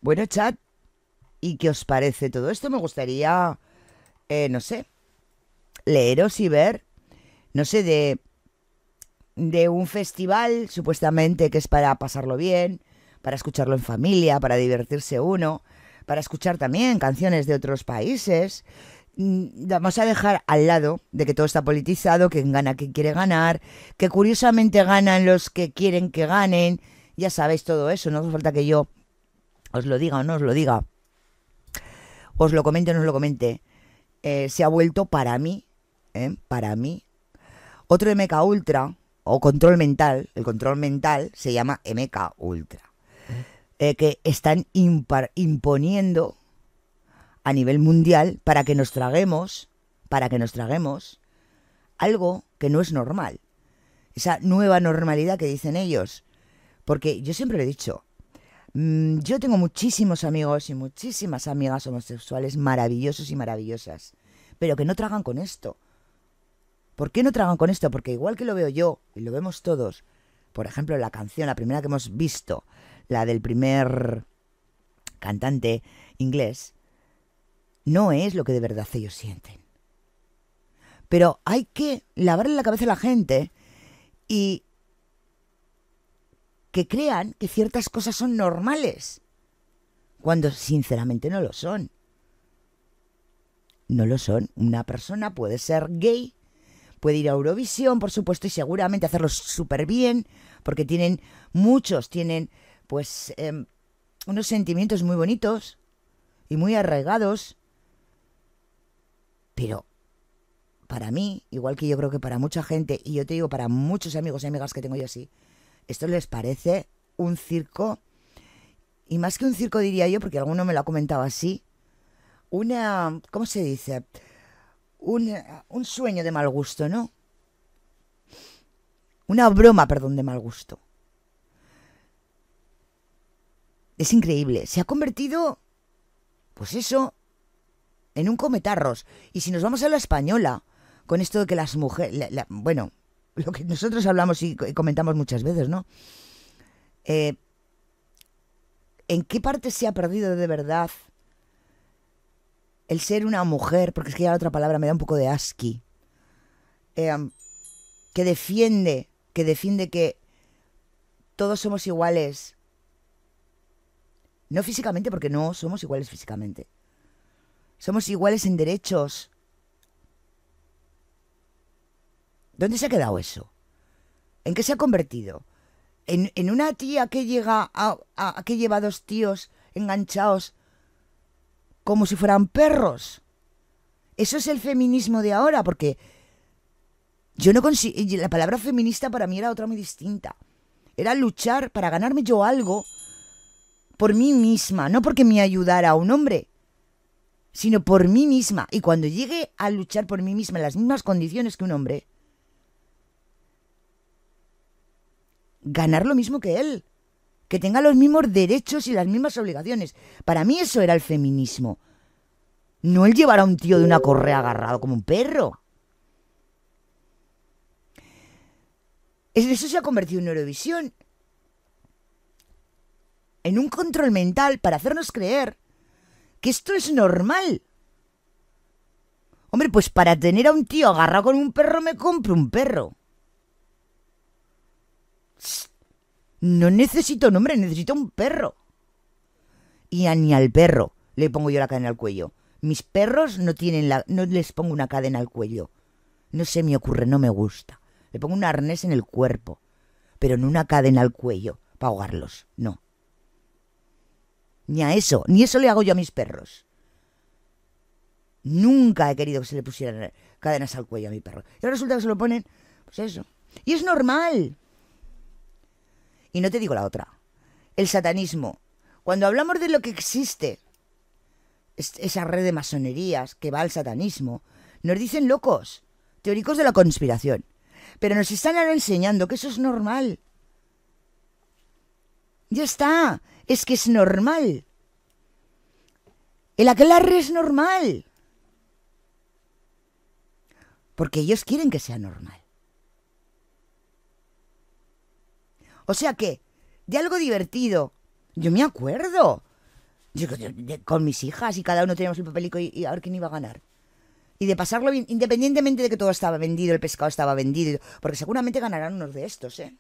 Bueno, chat, ¿y qué os parece todo esto? Me gustaría, eh, no sé, leeros y ver, no sé, de, de un festival supuestamente que es para pasarlo bien, para escucharlo en familia, para divertirse uno, para escuchar también canciones de otros países. Mm, vamos a dejar al lado de que todo está politizado, que gana quien quiere ganar, que curiosamente ganan los que quieren que ganen. Ya sabéis todo eso, no hace falta que yo os lo diga o no os lo diga. Os lo comente o no os lo comente. Eh, se ha vuelto para mí, ¿eh? para mí, otro MK Ultra o control mental. El control mental se llama MK Ultra. Eh, que están imponiendo a nivel mundial para que nos traguemos, para que nos traguemos algo que no es normal. Esa nueva normalidad que dicen ellos. Porque yo siempre lo he dicho, mm, yo tengo muchísimos amigos y muchísimas amigas homosexuales maravillosos y maravillosas, pero que no tragan con esto. ¿Por qué no tragan con esto? Porque igual que lo veo yo y lo vemos todos, por ejemplo, la canción, la primera que hemos visto, la del primer cantante inglés, no es lo que de verdad ellos sienten. Pero hay que lavarle la cabeza a la gente y que crean que ciertas cosas son normales, cuando sinceramente no lo son. No lo son. Una persona puede ser gay, puede ir a Eurovisión, por supuesto, y seguramente hacerlo súper bien, porque tienen muchos, tienen pues em, unos sentimientos muy bonitos y muy arraigados. Pero para mí, igual que yo creo que para mucha gente, y yo te digo para muchos amigos y amigas que tengo yo así, esto les parece un circo, y más que un circo diría yo, porque alguno me lo ha comentado así, una, ¿cómo se dice? Un, un sueño de mal gusto, ¿no? Una broma, perdón, de mal gusto. Es increíble. Se ha convertido, pues eso, en un cometarros. Y si nos vamos a la española, con esto de que las mujeres, bueno, <laughs> lo que nosotros hablamos y comentamos muchas veces, ¿no? Eh, ¿En qué parte se ha perdido de verdad el ser una mujer? Porque es que ya la otra palabra me da un poco de asqui. Eh, que defiende, que defiende que todos somos iguales no físicamente, porque no somos iguales físicamente. Somos iguales en derechos. ¿Dónde se ha quedado eso? ¿En qué se ha convertido? ¿En, en una tía que llega a, a- a que lleva dos tíos enganchados como si fueran perros? Eso es el feminismo de ahora, porque yo no La palabra feminista para mí era otra muy distinta. Era luchar para ganarme yo algo por mí misma, no porque me ayudara un hombre, sino por mí misma. Y cuando llegue a luchar por mí misma en las mismas condiciones que un hombre, ganar lo mismo que él, que tenga los mismos derechos y las mismas obligaciones. Para mí eso era el feminismo. No el llevar a un tío de una correa agarrado como un perro. Es- Eso se ha convertido en Eurovisión. En un control mental para hacernos creer que esto es normal. Hombre, pues para tener a un tío agarrado con un perro me compro un perro. No necesito un hombre, necesito un perro. Y a ni al perro le pongo yo la cadena al cuello. Mis perros no tienen la, no les pongo una cadena al cuello. No se me ocurre, no me gusta. Le pongo un arnés en el cuerpo, pero no una cadena al cuello para ahogarlos. No. Ni a eso, ni eso le hago yo a mis perros. Nunca he querido que se le pusieran cadenas al cuello a mi perro. Y ahora resulta que se lo ponen, pues eso. Y es normal. Y no te digo la otra. El satanismo. Cuando hablamos de lo que existe, es- esa red de masonerías que va al satanismo, nos dicen locos, teóricos de la conspiración. Pero nos están ahora enseñando que eso es normal. Ya está. Es que es normal. El aquelarre es normal. Porque ellos quieren que sea normal. O sea que, de algo divertido, yo me acuerdo. Con mis hijas y cada uno teníamos el papelico y, y a ver quién iba a ganar. Y de pasarlo bien, independientemente de que todo estaba vendido, el pescado estaba vendido, porque seguramente ganarán unos de estos, ¿eh?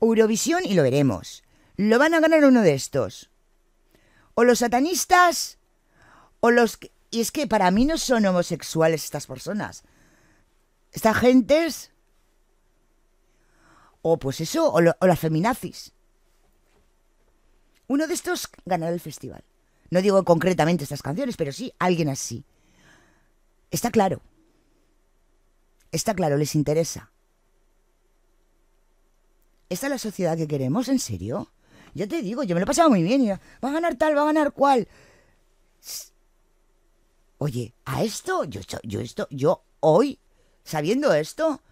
Eurovisión y lo veremos. Lo van a ganar uno de estos. O los satanistas, o los... Y es que para mí no son homosexuales estas personas. Esta gente es... O pues eso, o, o las feminazis. Uno de estos ganará el festival. No digo concretamente estas canciones, pero sí alguien así. Está claro. Está claro, les interesa. ¿Esta es la sociedad que queremos? ¿En serio? Ya te digo, yo me lo he pasado muy bien. y Va a ganar tal, va a ganar cual. Oye, a esto, yo, yo, esto, yo hoy, sabiendo esto,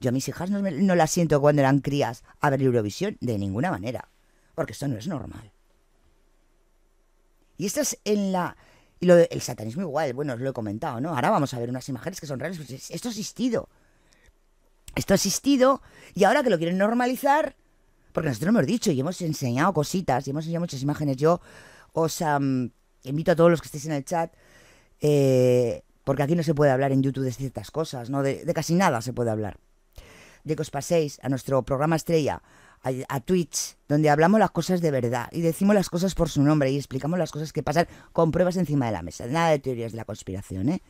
yo a mis hijas no, no las siento cuando eran crías a ver Eurovisión de ninguna manera. Porque esto no es normal. Y esto es en la... Y lo de- el satanismo igual, bueno, os lo he comentado, ¿no? Ahora vamos a ver unas imágenes que son reales. pues es- esto ha existido. Esto ha existido y ahora que lo quieren normalizar, porque nosotros hemos dicho y hemos enseñado cositas y hemos enseñado muchas imágenes. Yo os am, invito a todos los que estéis en el chat, eh, porque aquí no se puede hablar en YouTube de ciertas cosas, ¿no? De, casi nada se puede hablar. De que os paséis a nuestro programa estrella, a, Twitch, donde hablamos las cosas de verdad y decimos las cosas por su nombre y explicamos las cosas que pasan con pruebas encima de la mesa. Nada de teorías de la conspiración, ¿eh?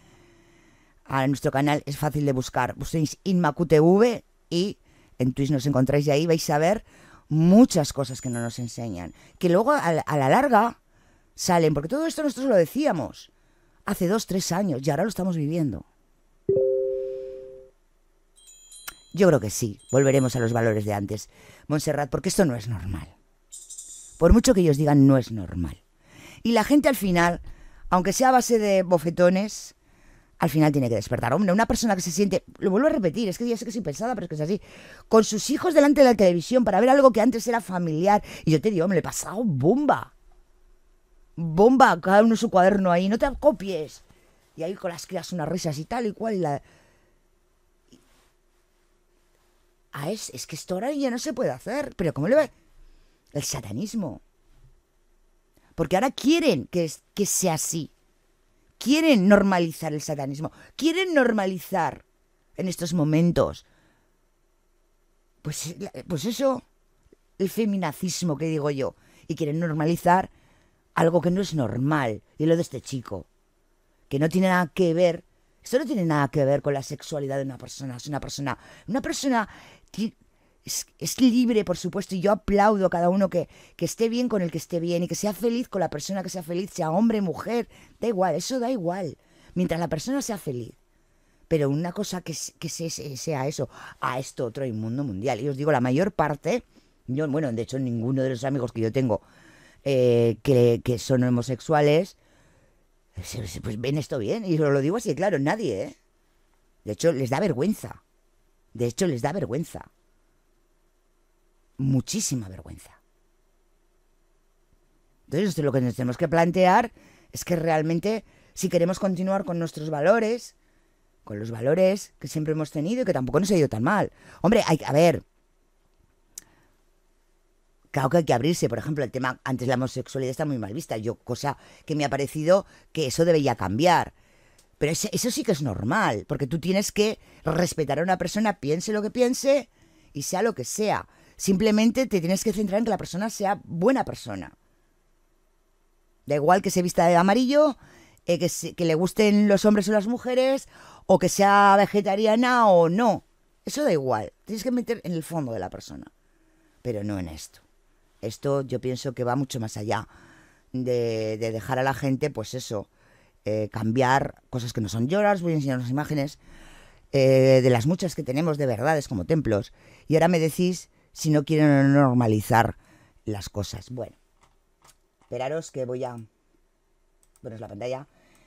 A nuestro canal es fácil de buscar. Busquéis InmaQTV y en Twitch nos encontráis y ahí vais a ver muchas cosas que no nos enseñan. Que luego a, la- larga salen, porque todo esto nosotros lo decíamos hace dos, tres años y ahora lo estamos viviendo. Yo creo que sí, volveremos a los valores de antes, Montserrat, porque esto no es normal. Por mucho que ellos digan, no es normal. Y la gente al final, aunque sea a base de bofetones, al final tiene que despertar. Hombre, una persona que se siente, lo vuelvo a repetir, es que ya sé que soy pesada, pero es que es así, con sus hijos delante de la televisión para ver algo que antes era familiar. Y yo te digo, me le he pasado bomba. Bomba, cada uno su cuaderno ahí, no te copies. Y ahí con las crías unas risas y tal y cual. La... Ah, es, es que esto ahora ya no se puede hacer. Pero ¿cómo le va? El satanismo. Porque ahora quieren que, que sea así. Quieren normalizar el satanismo. Quieren normalizar en estos momentos. Pues, pues eso, el feminacismo que digo yo. Y quieren normalizar algo que no es normal. Y lo de este chico. Que no tiene nada que ver Esto no tiene nada que ver con la sexualidad de una persona. Es una persona. Una persona es, libre, por supuesto, y yo aplaudo a cada uno que, que esté bien con el que esté bien y que sea feliz con la persona que sea feliz, sea hombre, mujer, da igual, eso da igual. Mientras la persona sea feliz. Pero una cosa que, que se- se- sea eso, a esto otro inmundo mundial. Y os digo, la mayor parte, yo, bueno, de hecho, ninguno de los amigos que yo tengo eh, que, que son homosexuales, se- se- pues ven esto bien. Y os lo digo así, claro, nadie, ¿eh? De hecho, les da vergüenza. De hecho, les da vergüenza. Muchísima vergüenza. Entonces, lo que nos tenemos que plantear es que realmente, si queremos continuar con nuestros valores, con los valores que siempre hemos tenido y que tampoco nos ha ido tan mal. Hombre, hay, a ver, Claro que hay que abrirse, por ejemplo, el tema, antes la homosexualidad está muy mal vista, yo, cosa que me ha parecido que eso debería cambiar. Pero eso sí que es normal, porque tú tienes que respetar a una persona, piense lo que piense y sea lo que sea. Simplemente te tienes que centrar en que la persona sea buena persona. Da igual que se vista de amarillo, eh, que, le gusten los hombres o las mujeres, o que sea vegetariana o no. Eso da igual. Tienes que meter en el fondo de la persona, pero no en esto. Esto yo pienso que va mucho más allá de, de dejar a la gente, pues eso, eh, cambiar cosas que no son lloras. Voy a enseñar unas imágenes eh, de las muchas que tenemos de verdades como templos. Y ahora me decís si no quieren normalizar las cosas. Bueno, esperaros que voy a poneros la pantalla.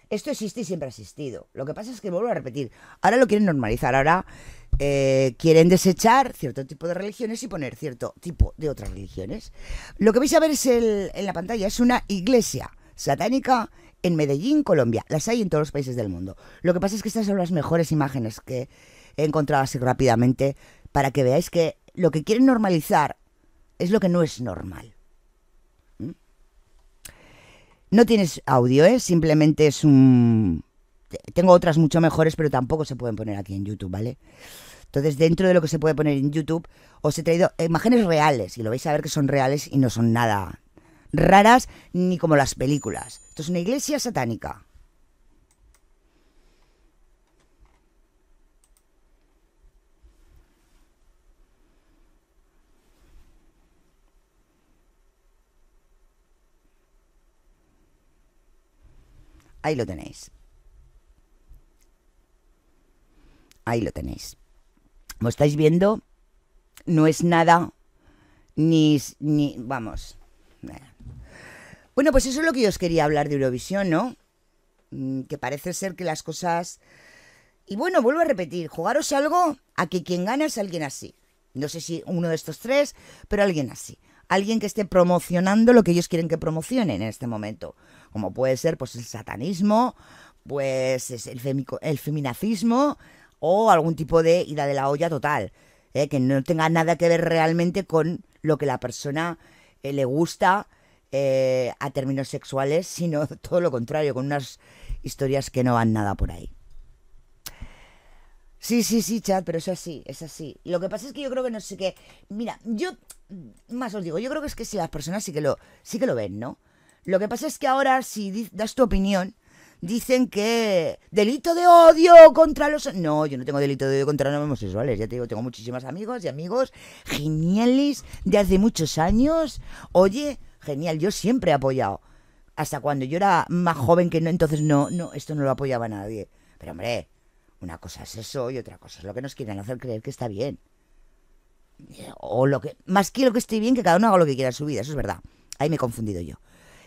Esto existe y siempre ha existido. Lo que pasa es que vuelvo a repetir. Ahora lo quieren normalizar. Ahora eh, quieren desechar cierto tipo de religiones y poner cierto tipo de otras religiones. Lo que vais a ver es en la pantalla es una iglesia satánica en Medellín, Colombia. Las hay en todos los países del mundo. Lo que pasa es que estas son las mejores imágenes que he encontrado así rápidamente para que veáis que lo que quieren normalizar es lo que no es normal. No tienes audio, ¿eh? Simplemente es un... Tengo otras mucho mejores, pero tampoco se pueden poner aquí en YouTube, ¿vale? Entonces, dentro de lo que se puede poner en YouTube, os he traído imágenes reales, y lo vais a ver que son reales y no son nada raras ni como las películas. Esto es una iglesia satánica. Ahí lo tenéis. Ahí lo tenéis. Como estáis viendo, no es nada ni, ni vamos. Bueno, pues eso es lo que yo os quería hablar de Eurovisión, ¿no? Mm, Que parece ser que las cosas... Y bueno, vuelvo a repetir, jugaros algo a que quien gana es alguien así. No sé si uno de estos tres, pero alguien así. Alguien que esté promocionando lo que ellos quieren que promocionen en este momento. Como puede ser pues el satanismo, pues es el, femico- el feminacismo o algún tipo de ida de la olla total. ¿eh? Que no tenga nada que ver realmente con lo que la persona eh, le gusta eh, a términos sexuales, sino <laughs> todo lo contrario, con unas historias que no van nada por ahí. Sí, sí, sí, chat, pero es así, es así. Lo que pasa es que yo creo que no sé qué. Mira, yo más os digo, yo creo que es que si las personas sí que lo, sí que lo ven, ¿no? Lo que pasa es que ahora, si das tu opinión, dicen que delito de odio contra los. No, yo no tengo delito de odio contra los homosexuales. Ya te digo, tengo muchísimos amigos y amigos geniales de hace muchos años. Oye, genial, yo siempre he apoyado. Hasta cuando yo era más joven que no, entonces no, no, esto no lo apoyaba nadie. Pero hombre, una cosa es eso y otra cosa es lo que nos quieren hacer creer que está bien. O lo que. Más que lo que esté bien, que cada uno haga lo que quiera en su vida, eso es verdad. Ahí me he confundido yo.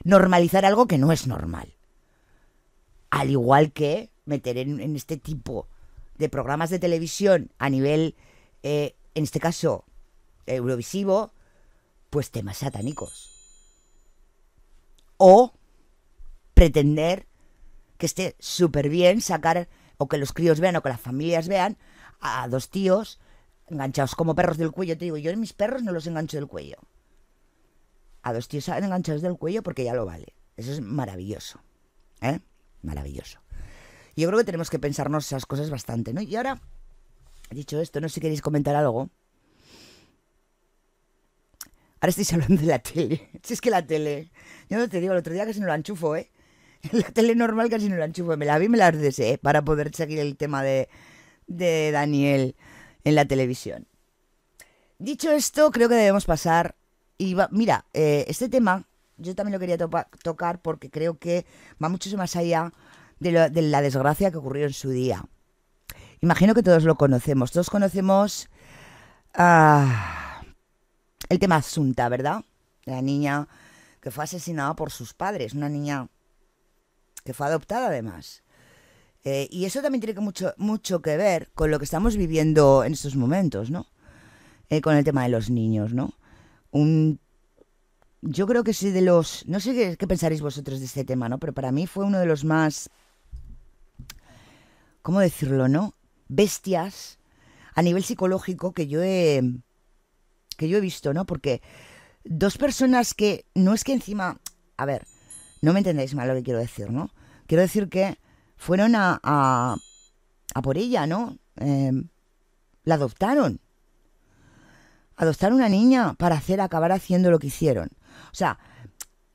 Normalizar algo que no es normal. Al igual que meter en, este tipo de programas de televisión a nivel, eh, en este caso, eurovisivo, pues temas satánicos. O pretender que esté súper bien sacar, o que los críos vean, o que las familias vean, a dos tíos enganchados como perros del cuello. Te digo, yo mis perros no los engancho del cuello. A dos tíos enganchados del cuello porque ya lo vale. Eso es maravilloso. ¿Eh? Maravilloso. Yo creo que tenemos que pensarnos esas cosas bastante, ¿no? Y ahora, dicho esto, no sé si queréis comentar algo. Ahora estáis hablando de la tele. <laughs> Si es que la tele. Yo no te digo, el otro día se nos la enchufo, ¿eh? <laughs> La tele normal casi no la enchufo. Me la vi me la deseé para poder seguir el tema de, de Daniel en la televisión. Dicho esto, creo que debemos pasar. Y va- mira, eh, este tema yo también lo quería tocar porque creo que va mucho más allá de la desgracia que ocurrió en su día. Imagino que todos lo conocemos. Todos conocemos ah, el tema Asunta, ¿verdad? La niña que fue asesinada por sus padres. Una niña que fue adoptada además. Eh, y eso también tiene que mucho, mucho que ver con lo que estamos viviendo en estos momentos, ¿no? Eh, con el tema de los niños, ¿no? Un, yo creo que sí de los... No sé qué, qué pensaréis vosotros de este tema, ¿no? Pero para mí fue uno de los más... ¿Cómo decirlo, no? Bestias a nivel psicológico que yo he... que yo he visto, ¿no? Porque dos personas que... No es que encima... A ver, no me entendáis mal lo que quiero decir, ¿no? Quiero decir que fueron a, a, por ella, ¿no? Eh, la adoptaron. Adoptaron una niña para hacer acabar haciendo lo que hicieron. O sea,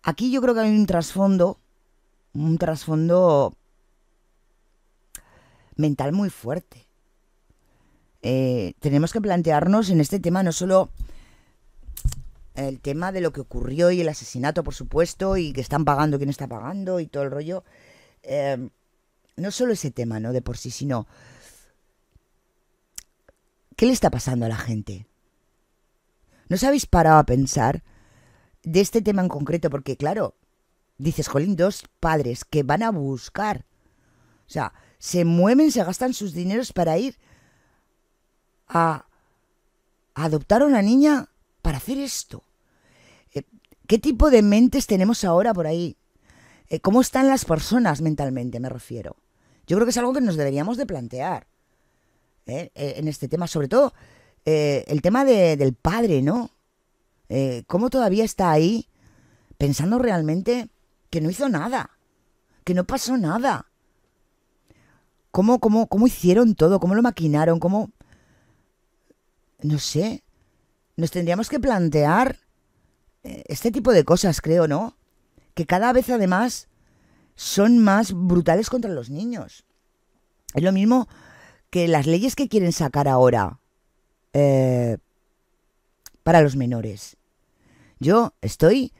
aquí yo creo que hay un trasfondo, un trasfondo mental muy fuerte. Eh, tenemos que plantearnos en este tema no solo el tema de lo que ocurrió y el asesinato, por supuesto, y que están pagando, quién está pagando y todo el rollo. Eh, no solo ese tema, ¿no? De por sí, sino ¿qué le está pasando a la gente? ¿No os habéis parado a pensar de este tema en concreto? Porque, claro, dices, Jolín, dos padres que van a buscar. O sea, se mueven, se gastan sus dineros para ir a adoptar a una niña para hacer esto. ¿Qué tipo de mentes tenemos ahora por ahí? Eh, ¿Cómo están las personas mentalmente, me refiero? Yo creo que es algo que nos deberíamos de plantear ¿eh? Eh, en este tema, sobre todo el tema de- del padre, ¿no? ¿Cómo todavía está ahí pensando realmente que no hizo nada? Que no pasó nada. ¿Cómo, cómo, cómo hicieron todo? ¿Cómo lo maquinaron? ¿Cómo...? No sé. Nos tendríamos que plantear este tipo de cosas, creo, ¿no? Que cada vez además son más brutales contra los niños. Es lo mismo que las leyes que quieren sacar ahora eh, para los menores. Yo estoy...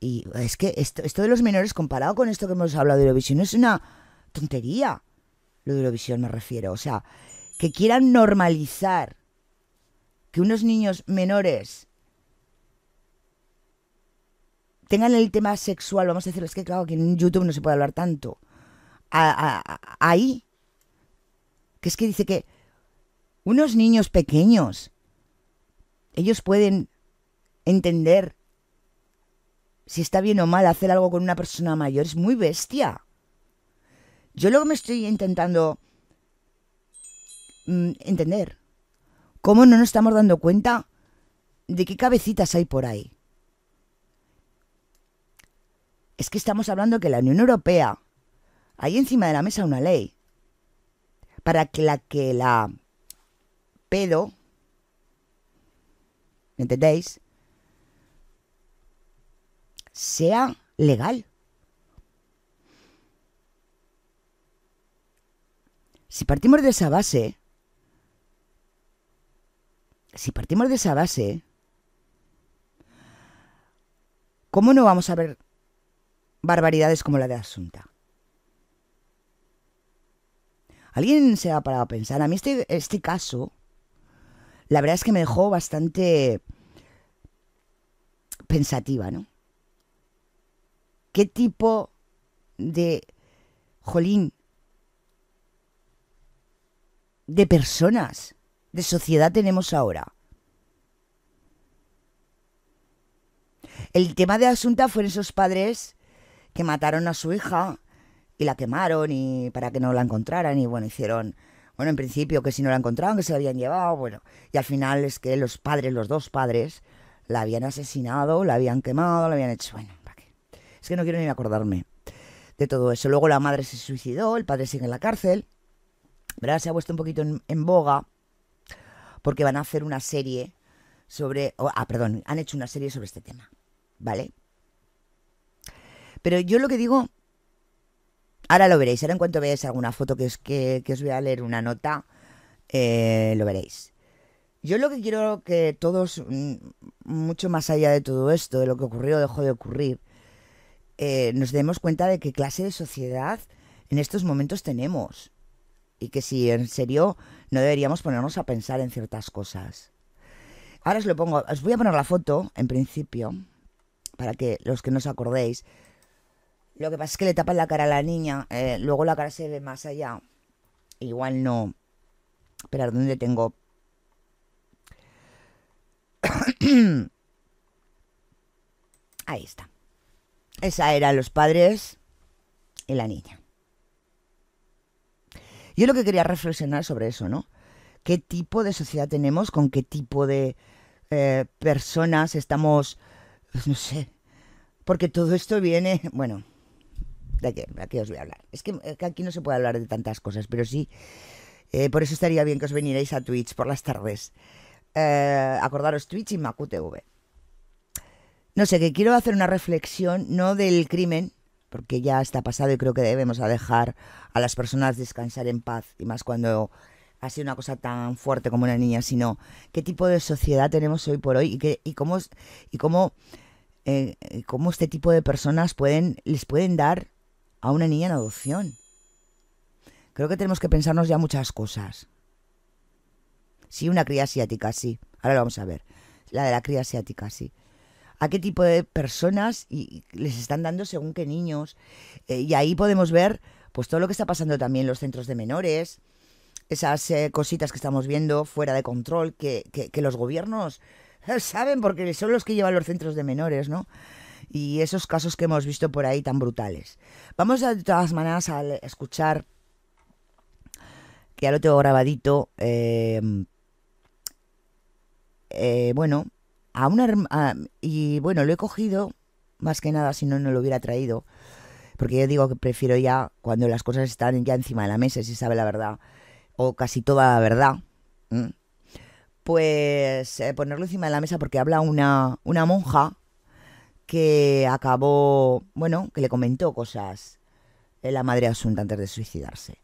Y es que esto, esto de los menores comparado con esto que hemos hablado de Eurovisión es una tontería. Lo de Eurovisión me refiero. O sea, que quieran normalizar que unos niños menores tengan el tema sexual, vamos a decirlo, es que claro, que en YouTube no se puede hablar tanto. Ahí, que es que dice que unos niños pequeños, ellos pueden entender si está bien o mal hacer algo con una persona mayor, es muy bestia. Yo luego me estoy intentando mm, entender cómo no nos estamos dando cuenta de qué cabecitas hay por ahí. Es que estamos hablando que la Unión Europea hay encima de la mesa una ley para que la que la pedo, ¿me entendéis? Sea legal. Si partimos de esa base, si partimos de esa base, ¿cómo no vamos a ver barbaridades como la de Asunta? ¿Alguien se ha parado a pensar? A mí este, este caso, la verdad es que me dejó bastante pensativa, ¿no? ¿Qué tipo de, jolín, de personas, de sociedad tenemos ahora? El tema de Asunta fueron esos padres que mataron a su hija y la quemaron y para que no la encontraran y bueno, hicieron, bueno, en principio que si no la encontraban, que se la habían llevado, bueno, y al final es que los padres, los dos padres, la habían asesinado, la habían quemado, la habían hecho, bueno, ¿para qué? Es que no quiero ni acordarme de todo eso. Luego la madre se suicidó, el padre sigue en la cárcel, ¿verdad? Se ha puesto un poquito en, boga porque van a hacer una serie sobre, ah, perdón, han hecho una serie sobre este tema, ¿vale? Pero yo lo que digo Ahora lo veréis, ahora en cuanto veáis alguna foto que os, que, que os voy a leer una nota, eh, lo veréis. Yo lo que quiero que todos, mm, mucho más allá de todo esto, de lo que ocurrió o dejó de ocurrir, eh, nos demos cuenta de qué clase de sociedad en estos momentos tenemos. Y que si en serio no deberíamos ponernos a pensar en ciertas cosas. Ahora os lo pongo, os voy a poner la foto, en principio, para que los que no os acordéis. Lo que pasa es que le tapan la cara a la niña, eh, luego la cara se ve más allá. Igual no. Esperar, ¿dónde tengo? <coughs> Ahí está. Esa eran los padres y la niña. Yo lo que quería reflexionar sobre eso, ¿no? ¿Qué tipo de sociedad tenemos? ¿Con qué tipo de eh, personas estamos? Pues no sé. Porque todo esto viene, <laughs> bueno, ¿de qué, ¿de qué os voy a hablar? Es que, eh, que aquí no se puede hablar de tantas cosas, pero sí, eh, por eso estaría bien que os vinierais a Twitch por las tardes. Eh, acordaros Twitch y MacuTV. No sé, que quiero hacer una reflexión, no del crimen, porque ya está pasado y creo que debemos dejar a las personas descansar en paz, y más cuando ha sido una cosa tan fuerte como una niña, sino qué tipo de sociedad tenemos hoy por hoy y, cómo, y cómo, cómo este tipo de personas pueden, les pueden dar a una niña en adopción. Creo que tenemos que pensarnos ya muchas cosas. Sí, una cría asiática, sí. Ahora lo vamos a ver. La de la cría asiática, sí. ¿A qué tipo de personas y, les están dando según qué niños? Eh, y ahí podemos ver pues todo lo que está pasando también en los centros de menores, esas eh, cositas que estamos viendo fuera de control, que, que, que los gobiernos eh, saben porque son los que llevan los centros de menores, ¿no? Y esos casos que hemos visto por ahí tan brutales. Vamos de todas maneras a escuchar, que ya lo tengo grabadito, eh, eh, bueno, a una a- y bueno, lo he cogido más que nada si no no lo hubiera traído, porque yo digo que prefiero ya cuando las cosas están ya encima de la mesa se sabe la verdad o casi toda la verdad. Pues eh, ponerlo encima de la mesa porque habla una, una monja que acabó, bueno, que le comentó cosas a la madre Asunta antes de suicidarse.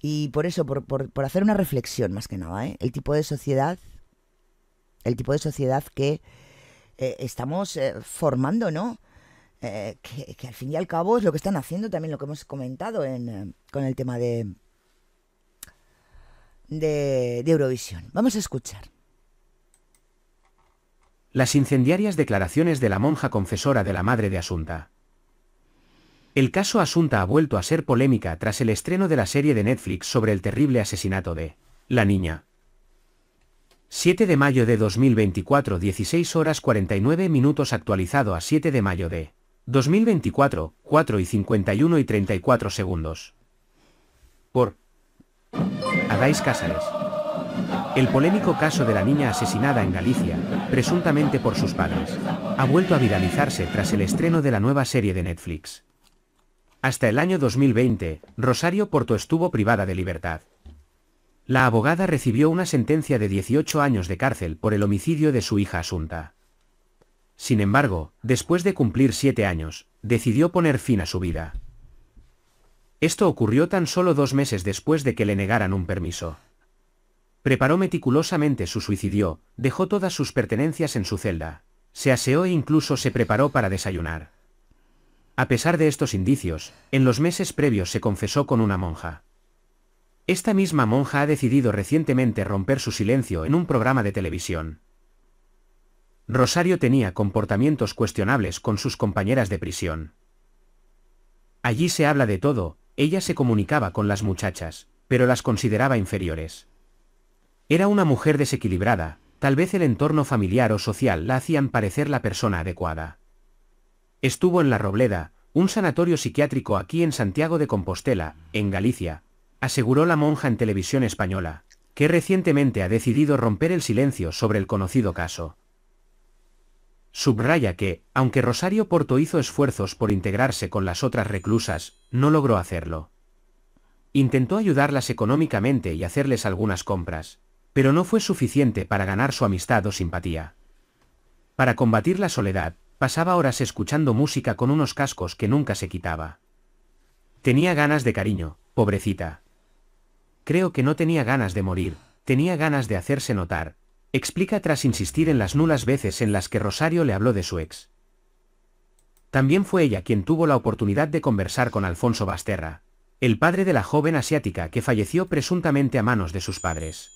Y por eso, por, por- por hacer una reflexión más que nada, ¿eh? el tipo de sociedad, el tipo de sociedad que eh, estamos eh, formando, ¿no? Eh, que, al fin y al cabo es lo que están haciendo también, lo que hemos comentado en, eh, con el tema de, de, de Eurovisión. Vamos a escuchar. Las incendiarias declaraciones de la monja confesora de la madre de Asunta. El caso Asunta ha vuelto a ser polémica tras el estreno de la serie de Netflix sobre el terrible asesinato de la niña. 7 de mayo de 2024, 16 horas 49 minutos actualizado a 7 de mayo de 2024, 4 y 51 y 34 segundos. Por Adais Cázares. El polémico caso de la niña asesinada en Galicia, presuntamente por sus padres, ha vuelto a viralizarse tras el estreno de la nueva serie de Netflix. Hasta el año 2020, Rosario Porto estuvo privada de libertad. La abogada recibió una sentencia de 18 años de cárcel por el homicidio de su hija Asunta. Sin embargo, después de cumplir siete años, decidió poner fin a su vida. Esto ocurrió tan solo dos meses después de que le negaran un permiso. Preparó meticulosamente su suicidio, dejó todas sus pertenencias en su celda, se aseó e incluso se preparó para desayunar. A pesar de estos indicios, en los meses previos se confesó con una monja. Esta misma monja ha decidido recientemente romper su silencio en un programa de televisión. Rosario tenía comportamientos cuestionables con sus compañeras de prisión. Allí se habla de todo, ella se comunicaba con las muchachas, pero las consideraba inferiores. Era una mujer desequilibrada, tal vez el entorno familiar o social la hacían parecer la persona adecuada. Estuvo en La Robleda, un sanatorio psiquiátrico aquí en Santiago de Compostela, en Galicia, aseguró la monja en televisión española, que recientemente ha decidido romper el silencio sobre el conocido caso. Subraya que, aunque Rosario Porto hizo esfuerzos por integrarse con las otras reclusas, no logró hacerlo. Intentó ayudarlas económicamente y hacerles algunas compras, pero no fue suficiente para ganar su amistad o simpatía. Para combatir la soledad, pasaba horas escuchando música con unos cascos que nunca se quitaba. Tenía ganas de cariño, pobrecita. Creo que no tenía ganas de morir, tenía ganas de hacerse notar, explica tras insistir en las nulas veces en las que Rosario le habló de su ex. También fue ella quien tuvo la oportunidad de conversar con Alfonso Basterra, el padre de la joven asiática que falleció presuntamente a manos de sus padres.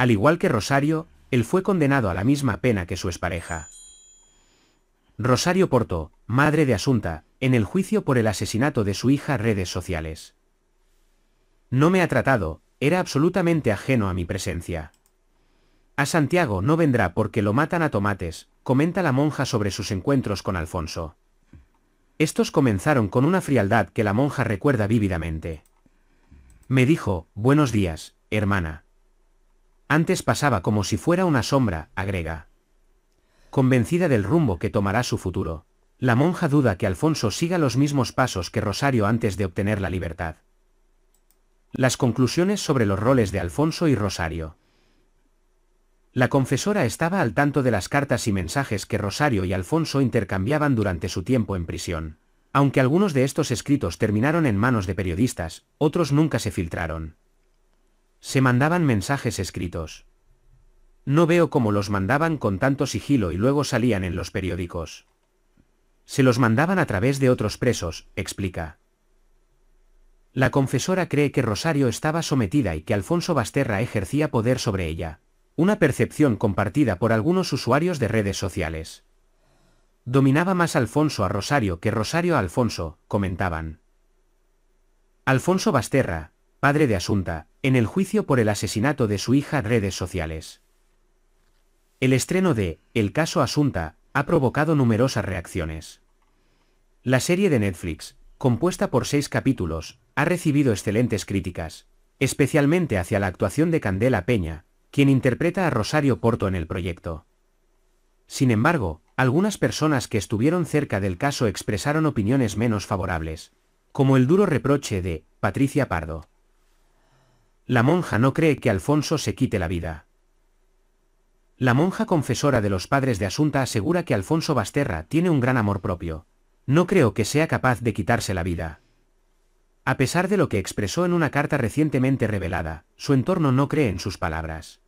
Al igual que Rosario, él fue condenado a la misma pena que su expareja. Rosario Porto, madre de Asunta, en el juicio por el asesinato de su hija redes sociales. No me ha tratado, era absolutamente ajeno a mi presencia. A Santiago no vendrá porque lo matan a tomates, comenta la monja sobre sus encuentros con Alfonso. Estos comenzaron con una frialdad que la monja recuerda vívidamente. Me dijo, buenos días, hermana. Antes pasaba como si fuera una sombra, agrega. Convencida del rumbo que tomará su futuro, la monja duda que Alfonso siga los mismos pasos que Rosario antes de obtener la libertad. Las conclusiones sobre los roles de Alfonso y Rosario. La confesora estaba al tanto de las cartas y mensajes que Rosario y Alfonso intercambiaban durante su tiempo en prisión. Aunque algunos de estos escritos terminaron en manos de periodistas, otros nunca se filtraron. Se mandaban mensajes escritos. No veo cómo los mandaban con tanto sigilo y luego salían en los periódicos. Se los mandaban a través de otros presos, explica. La confesora cree que Rosario estaba sometida y que Alfonso Basterra ejercía poder sobre ella, una percepción compartida por algunos usuarios de redes sociales. Dominaba más Alfonso a Rosario que Rosario a Alfonso, comentaban. Alfonso Basterra, padre de Asunta, en el juicio por el asesinato de su hija redes sociales. El estreno de El caso Asunta ha provocado numerosas reacciones. La serie de Netflix, compuesta por seis capítulos, ha recibido excelentes críticas, especialmente hacia la actuación de Candela Peña, quien interpreta a Rosario Porto en el proyecto. Sin embargo, algunas personas que estuvieron cerca del caso expresaron opiniones menos favorables, como el duro reproche de Patricia Pardo. La monja no cree que Alfonso se quite la vida. La monja confesora de los padres de Asunta asegura que Alfonso Basterra tiene un gran amor propio. No creo que sea capaz de quitarse la vida. A pesar de lo que expresó en una carta recientemente revelada, su entorno no cree en sus palabras.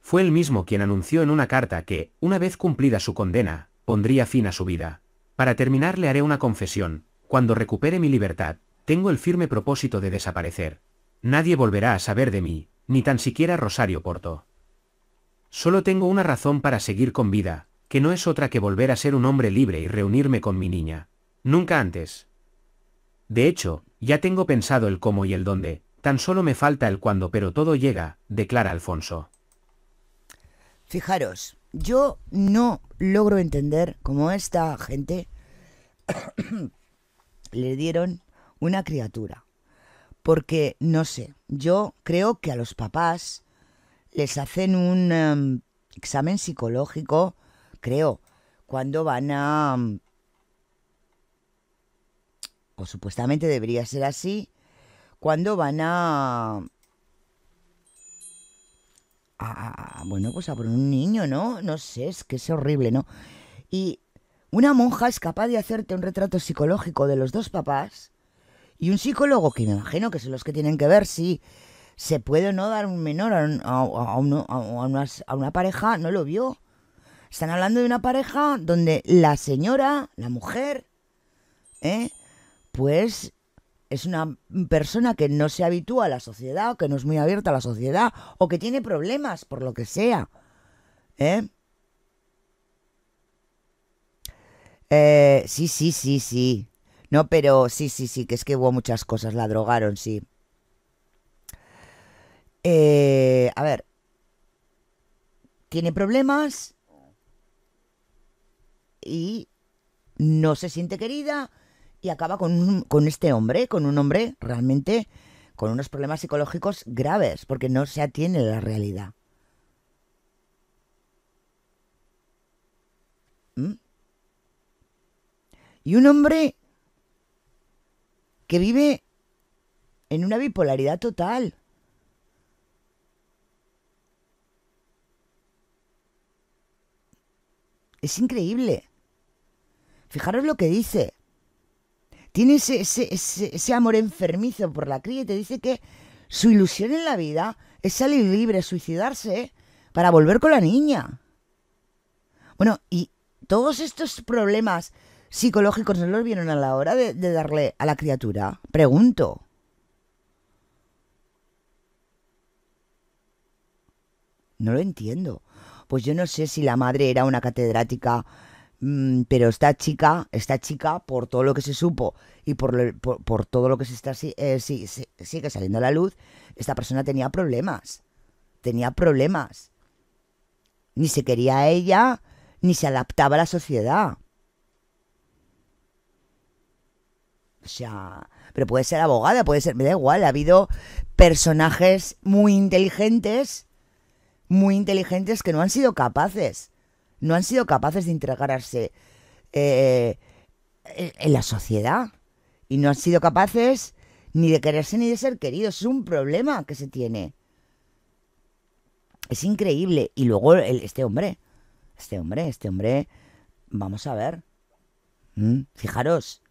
Fue él mismo quien anunció en una carta que, una vez cumplida su condena, pondría fin a su vida. Para terminar le haré una confesión, cuando recupere mi libertad, tengo el firme propósito de desaparecer. Nadie volverá a saber de mí, ni tan siquiera Rosario Porto. Solo tengo una razón para seguir con vida, que no es otra que volver a ser un hombre libre y reunirme con mi niña. Nunca antes. De hecho, ya tengo pensado el cómo y el dónde, tan solo me falta el cuándo, pero todo llega, declara Alfonso. Fijaros, yo no logro entender cómo esta gente <coughs> le dieron una criatura. Porque, no sé, yo creo que a los papás les hacen un em, examen psicológico, creo, cuando van a o supuestamente debería ser así, cuando van a, a, bueno, pues a por un niño, ¿no? No sé, es que es horrible, ¿no? Y una monja es capaz de hacerte un retrato psicológico de los dos papás y un psicólogo, que me imagino que son los que tienen que ver si se puede o no dar un menor a, una pareja, no lo vio. Están hablando de una pareja donde la señora, la mujer, ¿eh? pues es una persona que no se habitúa a la sociedad, o que no es muy abierta a la sociedad, o que tiene problemas, por lo que sea. ¿Eh? Eh, sí, sí, sí, sí. No, pero sí, sí, sí, que es que hubo muchas cosas, la drogaron, sí. Eh, a ver. Tiene problemas y no se siente querida y acaba con, con este hombre, con un hombre realmente con unos problemas psicológicos graves, porque no se atiende a la realidad. ¿Mm? Y un hombre que vive en una bipolaridad total. Es increíble. Fijaros lo que dice. tiene ese, ese, ese- amor enfermizo por la cría y te dice que su ilusión en la vida es salir libre, suicidarse para volver con la niña. Bueno, y todos estos problemas psicológicos no los vieron a la hora de, darle a la criatura. Pregunto. No lo entiendo. Pues yo no sé si la madre era una catedrática, mm, pero esta chica, esta chica, por todo lo que se supo y por, por, por todo lo que se está eh, si- si- sigue saliendo a la luz, esta persona tenía problemas. Tenía problemas. Ni se quería a ella, ni se adaptaba a la sociedad. O sea, pero puede ser abogada, puede ser, me da igual, ha habido personajes muy inteligentes, muy inteligentes que no han sido capaces, no han sido capaces de integrarse eh, en la sociedad y no han sido capaces ni de quererse ni de ser queridos. Es un problema que se tiene. Es increíble. Y luego el- este hombre, este hombre, este hombre, vamos a ver. Mm, Fijaros,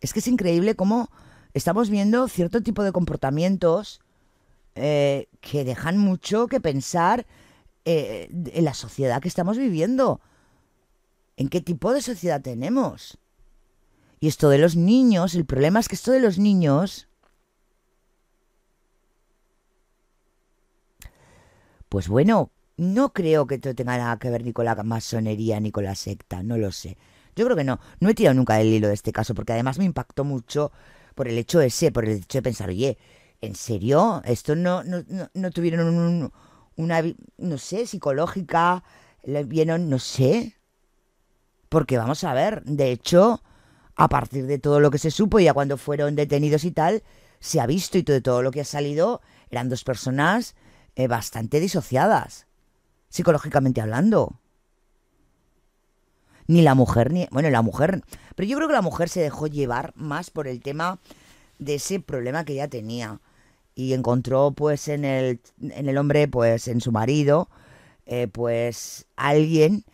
es que es increíble cómo estamos viendo cierto tipo de comportamientos eh, que dejan mucho que pensar eh, en la sociedad que estamos viviendo. ¿En qué tipo de sociedad tenemos? Y esto de los niños, el problema es que esto de los niños, pues bueno, no creo que esto tenga nada que ver ni con la masonería ni con la secta, no lo sé. Yo creo que no. No he tirado nunca el hilo de este caso porque además me impactó mucho por el hecho ese, por el hecho de pensar, oye, ¿en serio? Esto no, no, no, tuvieron un- una, no sé, psicológica, le vieron, no sé. Porque vamos a ver, de hecho, a partir de todo lo que se supo, ya cuando fueron detenidos y tal, se ha visto y todo, todo lo que ha salido, eran dos personas eh, bastante disociadas, psicológicamente hablando. Ni la mujer, ni. Bueno, la mujer. Pero yo creo que la mujer se dejó llevar más por el tema de ese problema que ella tenía. Y encontró, pues, en el, en el hombre, pues, en su marido, eh, pues, alguien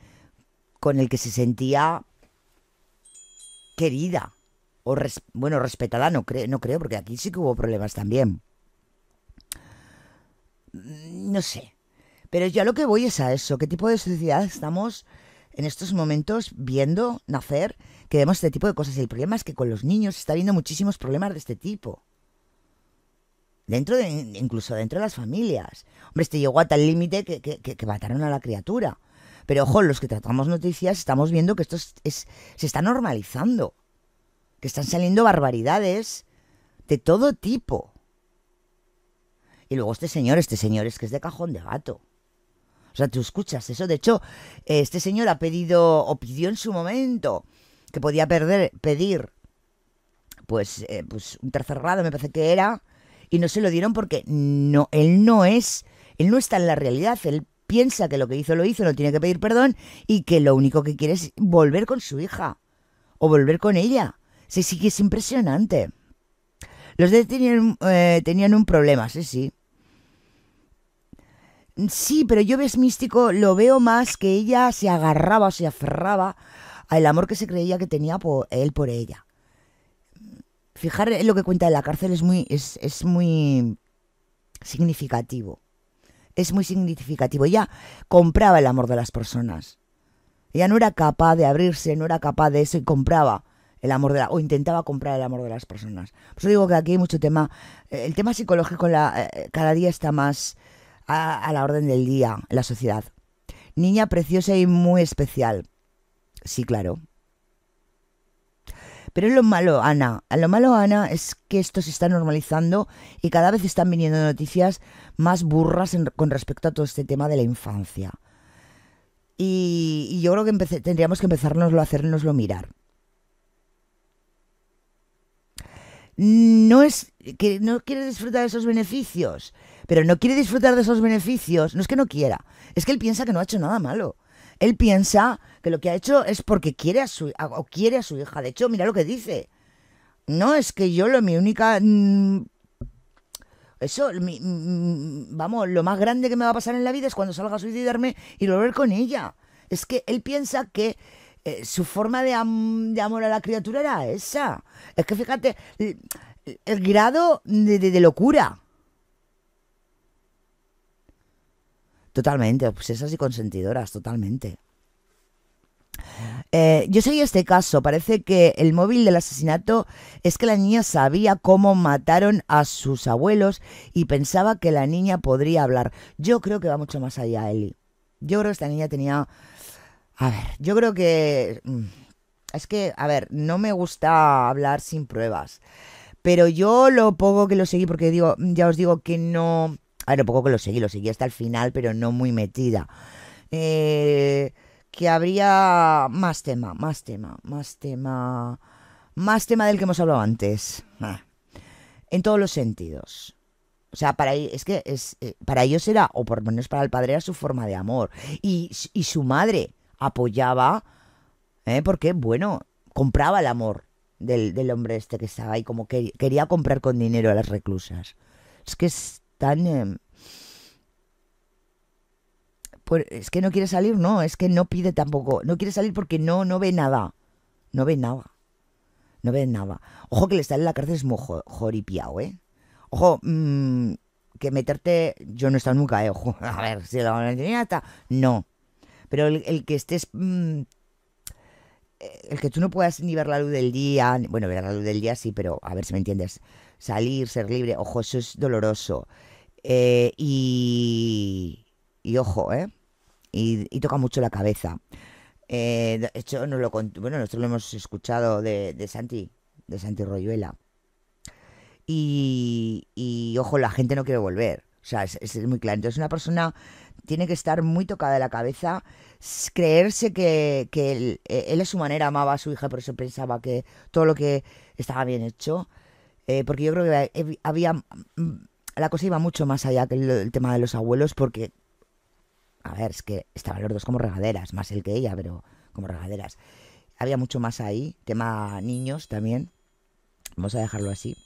con el que se sentía querida. O, res- bueno, respetada, no, cre- no creo, porque aquí sí que hubo problemas también. Mm, No sé. Pero yo lo que voy es a eso. ¿Qué tipo de sociedad estamos en estos momentos viendo nacer que vemos este tipo de cosas? Y el problema es que con los niños está viendo muchísimos problemas de este tipo. Dentro de, incluso dentro de las familias. Hombre, este llegó a tal límite que, que- que- mataron a la criatura. Pero ojo, los que tratamos noticias estamos viendo que esto es- es- se está normalizando. Que están saliendo barbaridades de todo tipo. Y luego este señor, este señor es que es de cajón de gato. O sea, tú escuchas eso. De hecho, este señor ha pedido, o pidió en su momento, que podía perder, pedir, pues, eh, pues un tercer grado, me parece que era, y no se lo dieron porque no, él no es, él no está en la realidad. Él piensa que lo que hizo lo hizo, no tiene que pedir perdón, y que lo único que quiere es volver con su hija, o volver con ella. Sí, sí que es impresionante. Los de tenían, eh, tenían un problema, sí, sí. Sí, pero yo ves místico, lo veo más que ella se agarraba se aferraba al amor que se creía que tenía por él por ella. Fijar en lo que cuenta en la cárcel es muy, es, es muy significativo. Es muy significativo. Ella compraba el amor de las personas. Ella no era capaz de abrirse, no era capaz de eso y compraba el amor de la, o intentaba comprar el amor de las personas. Por eso digo que aquí hay mucho tema. El tema psicológico eh, cada día está más a, a la orden del día la sociedad. Niña preciosa y muy especial. Sí, claro. Pero lo malo, Ana, lo malo, Ana, es que esto se está normalizando y cada vez están viniendo noticias más burras con respecto a todo este tema de la infancia. Y, yo creo que tendríamos que empezárnoslo a hacernoslo mirar. No es que no quiere disfrutar de esos beneficios, pero no quiere disfrutar de esos beneficios. No es que no quiera, es que él piensa que no ha hecho nada malo. Él piensa que lo que ha hecho es porque quiere a su o quiere a su hija. De hecho, mira lo que dice. No es que yo lo mi única mm, eso, mi- mm, vamos, lo más grande que me va a pasar en la vida es cuando salga a suicidarme y volver con ella. Es que él piensa que eh, su forma de, de amor a la criatura era esa. Es que fíjate, el, grado de locura. Totalmente, obsesas y consentidoras, totalmente. Eh, yo seguí este caso. Parece que el móvil del asesinato es que la niña sabía cómo mataron a sus abuelos y pensaba que la niña podría hablar. Yo creo que va mucho más allá, Eli. Yo creo que esta niña tenía... A ver, yo creo que... mm, Es que, a ver, no me gusta hablar sin pruebas. Pero yo lo poco que lo seguí, porque digo, ya os digo que no... A ver, lo poco que lo seguí, lo seguí hasta el final, pero no muy metida. Eh, que habría más tema, más tema, más tema, más tema del que hemos hablado antes. Ah. En todos los sentidos. O sea, para e- es que es, eh, para ellos era, o por lo menos para el padre, era su forma de amor. Y, y su madre apoyaba, ¿eh? porque, bueno, compraba el amor del, del hombre este que estaba ahí, como que quería comprar con dinero a las reclusas. Es que es tan... em, pues, es que no quiere salir, no, es que no pide tampoco. No quiere salir porque no, no ve nada. No ve nada. No ve nada. Ojo que le estar en la cárcel es muy jo- joripiao, ¿eh? Ojo, mm, que meterte... Yo no he estado nunca, ¿eh? Ojo, <laughs> a ver, si la ya está... No. Pero el, el que estés... mm, eh, el que tú no puedas ni ver la luz del día... Bueno, ver la luz del día sí, pero a ver si me entiendes. Salir, ser libre, ojo, eso es doloroso. Eh, y... Y ojo, ¿eh? Y, toca mucho la cabeza. Eh, de hecho, nos lo bueno, nosotros lo hemos escuchado de, de Santi, de Santi Royuela. Y, y, ojo, la gente no quiere volver. O sea, es, es muy claro. Entonces, una persona tiene que estar muy tocada de la cabeza, creerse que, que él, eh, él a su manera amaba a su hija, por eso pensaba que todo lo que estaba bien hecho. Eh, porque yo creo que hab- había. mm, La cosa iba mucho más allá que el, el tema de los abuelos, porque a ver, es que estaban los dos como regaderas, más él que ella, pero como regaderas. Había mucho más ahí, tema niños también, vamos a dejarlo así.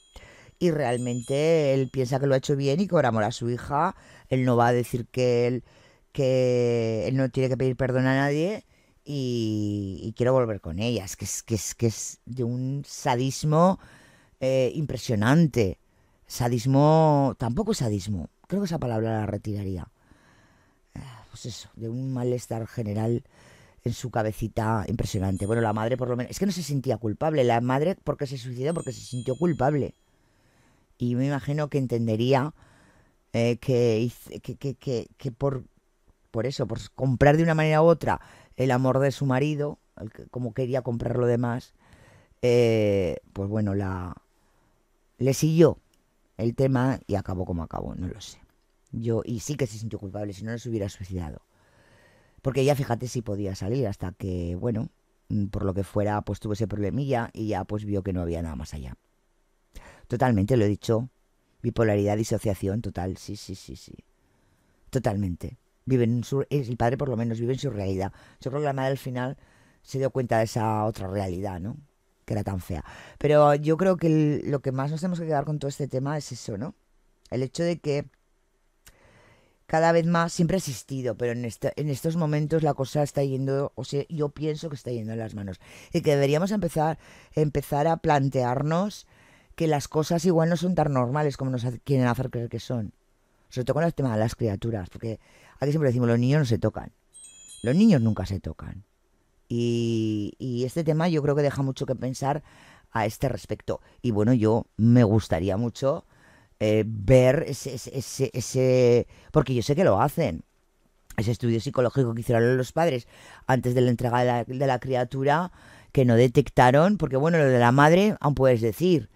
Y realmente él piensa que lo ha hecho bien y que amor a su hija, él no va a decir que él, que él no tiene que pedir perdón a nadie y, y quiere volver con ella. Que es, que es, que es de un sadismo eh, impresionante. Sadismo, tampoco sadismo, creo que esa palabra la retiraría pues eso, de un malestar general en su cabecita impresionante. Bueno, la madre por lo menos, es que no se sentía culpable. La madre, porque se suicidó? Porque se sintió culpable. Y me imagino que entendería eh, que, que, que, que, por, por eso, por comprar de una manera u otra el amor de su marido, como quería comprar lo demás, eh, pues bueno, la le siguió el tema y acabó como acabó, no lo sé. Yo, y sí que se sintió culpable, si no, no se hubiera suicidado. Porque ella, fíjate, sí podía salir hasta que, bueno, mm, por lo que fuera, pues tuvo ese problemilla y ya pues vio que no había nada más allá. Totalmente, lo he dicho. Bipolaridad, disociación, total, sí, sí, sí, sí. Totalmente. Vive en su, el padre por lo menos vive en su realidad. Yo creo que la madre al final se dio cuenta de esa otra realidad, ¿no? Que era tan fea. Pero yo creo que lo que más nos tenemos que quedar con todo este tema es eso, ¿no? El hecho de que cada vez más siempre ha existido, pero en, esta- en estos momentos la cosa está yendo, o sea, yo pienso que está yendo en las manos. Y que deberíamos empezar, empezar a plantearnos que las cosas igual no son tan normales como nos quieren hacer creer que son. Sobre todo con el tema de las criaturas, porque aquí siempre decimos, los niños no se tocan. Los niños nunca se tocan. Y, este tema yo creo que deja mucho que pensar a este respecto. Y bueno, yo me gustaría mucho eh, ver ese, ese, ese, ese- Porque yo sé que lo hacen. Ese estudio psicológico que hicieron los padres antes de la entrega de la, de la criatura, que no detectaron, porque bueno, lo de la madre, aún puedes decir,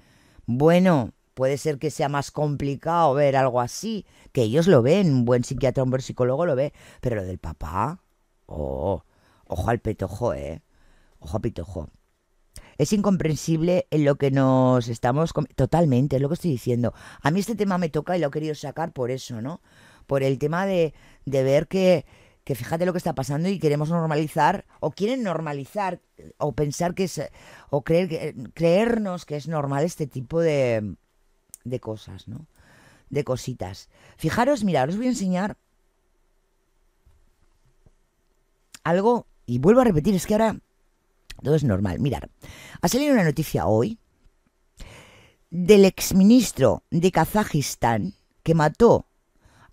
bueno, puede ser que sea más complicado ver algo así, que ellos lo ven, un buen psiquiatra, un buen psicólogo lo ve, pero lo del papá, oh, ojo al petojo, eh, ojo al petojo. Es incomprensible en lo que nos estamos... Totalmente, es lo que estoy diciendo. A mí este tema me toca y lo he querido sacar por eso, ¿no? Por el tema de, de ver que, que fíjate lo que está pasando y queremos normalizar, o quieren normalizar, o pensar que es... o creer, creernos que es normal este tipo de, de cosas, ¿no? De cositas. Fijaros, mira, os voy a enseñar algo, y vuelvo a repetir, es que ahora Todo es normal. Mirar, ha salido una noticia hoy del exministro de Kazajistán que mató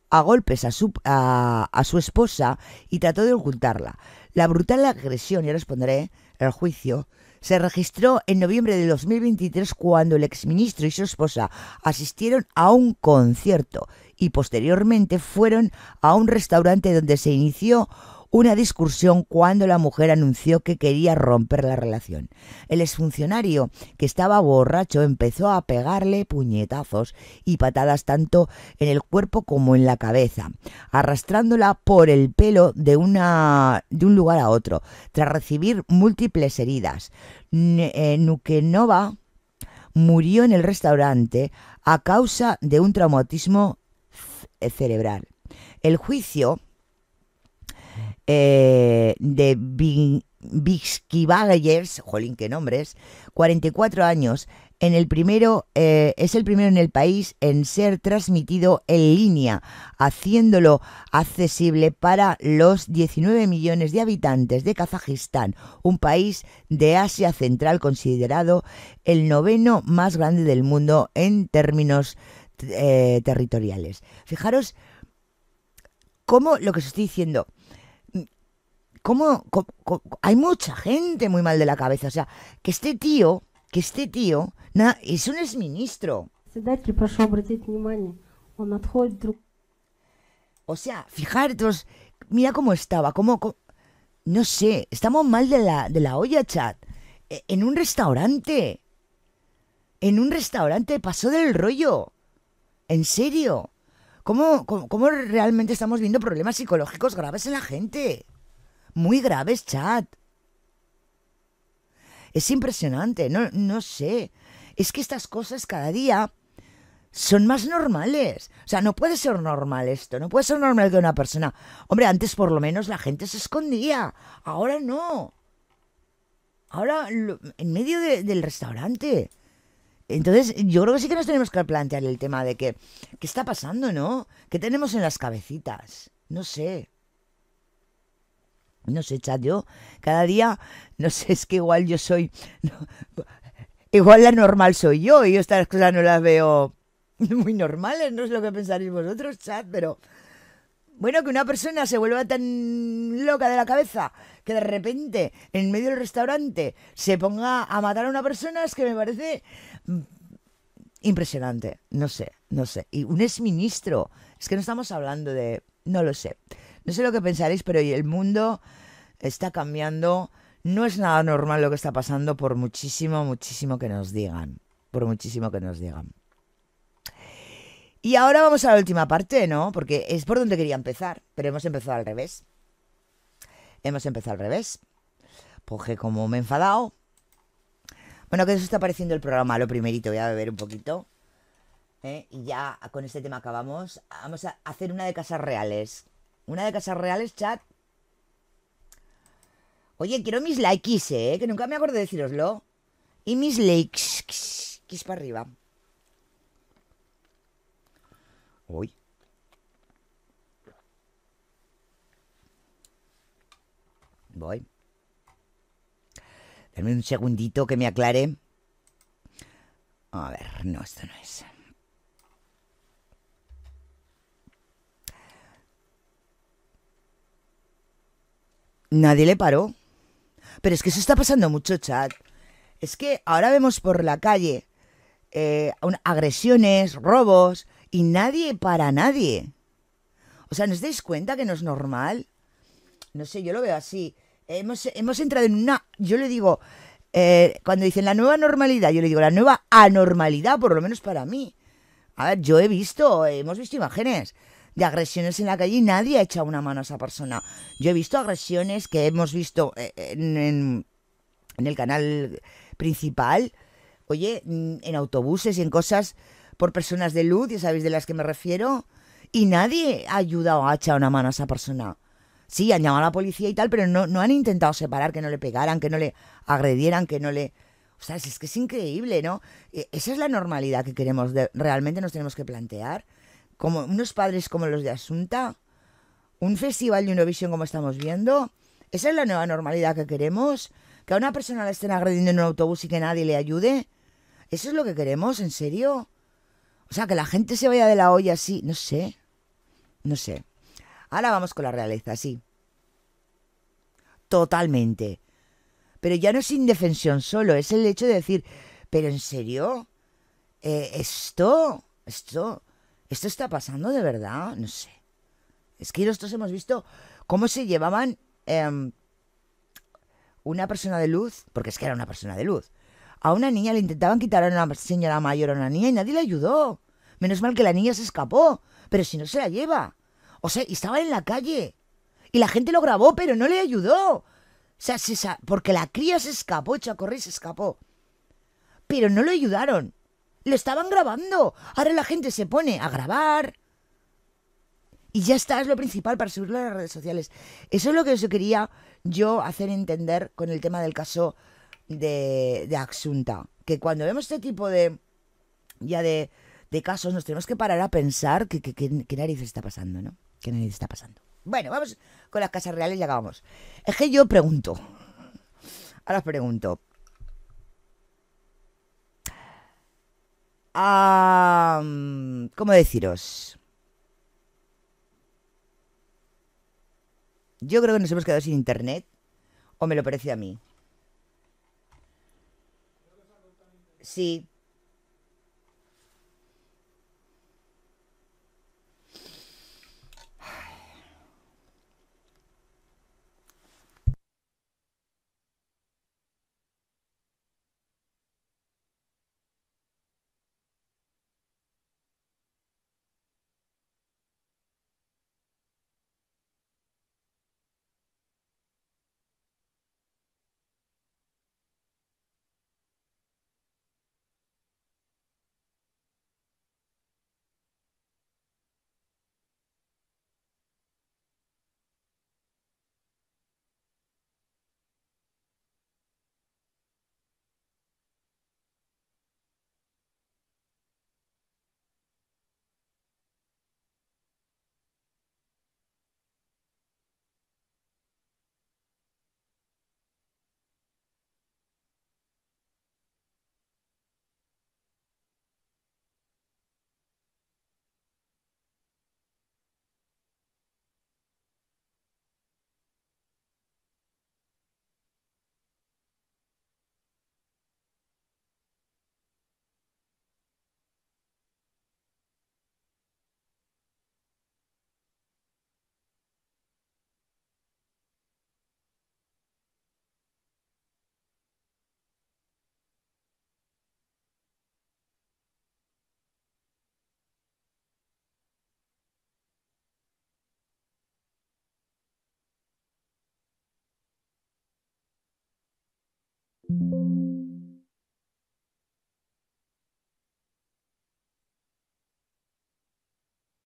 a golpes a su, a, su esposa y trató de ocultarla. La brutal agresión, y ahora responderé, el juicio, se registró en noviembre de 2023 cuando el exministro y su esposa asistieron a un concierto y posteriormente fueron a un restaurante donde se inició una discusión cuando la mujer anunció que quería romper la relación. El exfuncionario, que estaba borracho, empezó a pegarle puñetazos y patadas tanto en el cuerpo como en la cabeza, arrastrándola por el pelo de, una, de un lugar a otro, tras recibir múltiples heridas. Eh, Nukenova murió en el restaurante a causa de un traumatismo cerebral. El juicio eh, de Bi- Bixkivagers, jolín, qué nombres, 44 años, en el primero, eh, es el primero en el país en ser transmitido en línea, haciéndolo accesible para los 19 millones de habitantes de Kazajistán, un país de Asia Central considerado el noveno más grande del mundo en términos eh, territoriales. Fijaros cómo lo que os estoy diciendo, ¿Cómo, hay mucha gente muy mal de la cabeza. O sea, que este tío, que este tío, na, es un exministro. O sea, fijaros, mira cómo estaba, cómo, cómo, no sé, estamos mal de la, de la olla, chat. E, en un restaurante. En un restaurante pasó del rollo. En serio. Cómo, cómo realmente estamos viendo problemas psicológicos graves en la gente? Muy graves, chat. Es impresionante, no, no sé. Es que estas cosas cada día son más normales. O sea, no puede ser normal esto. No puede ser normal que una persona... Hombre, antes por lo menos la gente se escondía. Ahora no. Ahora en medio de- del restaurante. Entonces, yo creo que sí que nos tenemos que plantear el tema de que... ¿Qué está pasando, no? ¿Qué tenemos en las cabecitas? No sé. No sé, chat, yo cada día... No sé, es que igual yo soy... igual la normal soy yo y estas cosas no las veo <laughs> muy normales, no es lo que pensaréis vosotros, chat, pero bueno, que una persona se vuelva tan loca de la cabeza que de repente en medio del restaurante se ponga a matar a una persona es que me parece mm, impresionante, no sé, no sé. Y un exministro, es que no estamos hablando de, no lo sé, no sé lo que pensaréis, pero el mundo está cambiando, no es nada normal lo que está pasando por muchísimo, muchísimo que nos digan, por muchísimo que nos digan. Y ahora vamos a la última parte, ¿no? Porque es por donde quería empezar, pero hemos empezado al revés. Hemos empezado al revés. Porque como me he enfadado... Bueno, ¿qué os está pareciendo el programa? Lo primerito, voy a beber un poquito. ¿eh? Y ya con este tema acabamos. Vamos a hacer una de casas reales. Una de casas reales, chat. Oye, quiero mis likes, ¿eh? Que nunca me acuerdo de deciroslo. Y mis likes. Que es para arriba. Uy. Voy. Dame un segundito que me aclare. A ver, no, esto no es. Nadie le paró. Pero es que eso está pasando mucho, chat. Es que ahora vemos por la calle eh, agresiones, robos, y nadie para nadie. O sea, ¿no os dais cuenta que no es normal? No sé, yo lo veo así. Hemos, hemos entrado en una... Yo le digo, eh, cuando dicen la nueva normalidad, yo le digo la nueva anormalidad, por lo menos para mí. A ver, yo he visto, hemos visto imágenes de agresiones en la calle y nadie ha echado una mano a esa persona. Yo he visto agresiones que hemos visto eh, en, el canal principal, oye, mm, en autobuses y en cosas por personas de luz, ya sabéis de las que me refiero, y nadie ha ayudado a echar una mano a esa persona. Sí, han llamado a la policía y tal, pero no, no han intentado separar, que no le pegaran, que no le agredieran, que no le... O sea, es que es increíble, ¿no? E- Esa es la normalidad que queremos, realmente nos tenemos que plantear. Como unos padres como los de Asunta, un festival de Eurovisión como estamos viendo, esa es la nueva normalidad que queremos, Que a una persona la estén agrediendo en un autobús y que nadie le ayude. ¿Eso es lo que queremos? ¿En serio? O sea, que la gente se vaya de la olla así. No sé. No sé. Ahora vamos con la realeza, sí. Totalmente. Pero ya no es indefensión solo, es el hecho de decir, pero en serio, Eh, esto, esto, esto está pasando de verdad, no sé. Es que nosotros hemos visto cómo se llevaban em, una persona de luz, porque es que era una persona de luz, a una niña le intentaban quitar a una señora mayor a una niña y nadie le ayudó. Menos mal que la niña se escapó, pero si no se la lleva. O sea, y estaba en la calle. Y la gente lo grabó, pero no le ayudó. O sea, se porque la cría se escapó, y se escapó. Pero no lo ayudaron. Lo estaban grabando. Ahora la gente se pone a grabar. Y ya está, es lo principal para subirlo a las redes sociales. Eso es lo que yo quería yo hacer entender con el tema del caso de, de Axunta. Que cuando vemos este tipo de ya de, de casos nos tenemos que parar a pensar que, que, que- qué narices está pasando, ¿no? ¿Qué narices está pasando? Bueno, vamos con las casas reales y acabamos. Es que yo pregunto. <laughs> Ahora pregunto. Mm, ¿Cómo deciros? Yo creo que nos hemos quedado sin internet. ¿O me lo parece a mí? Sí.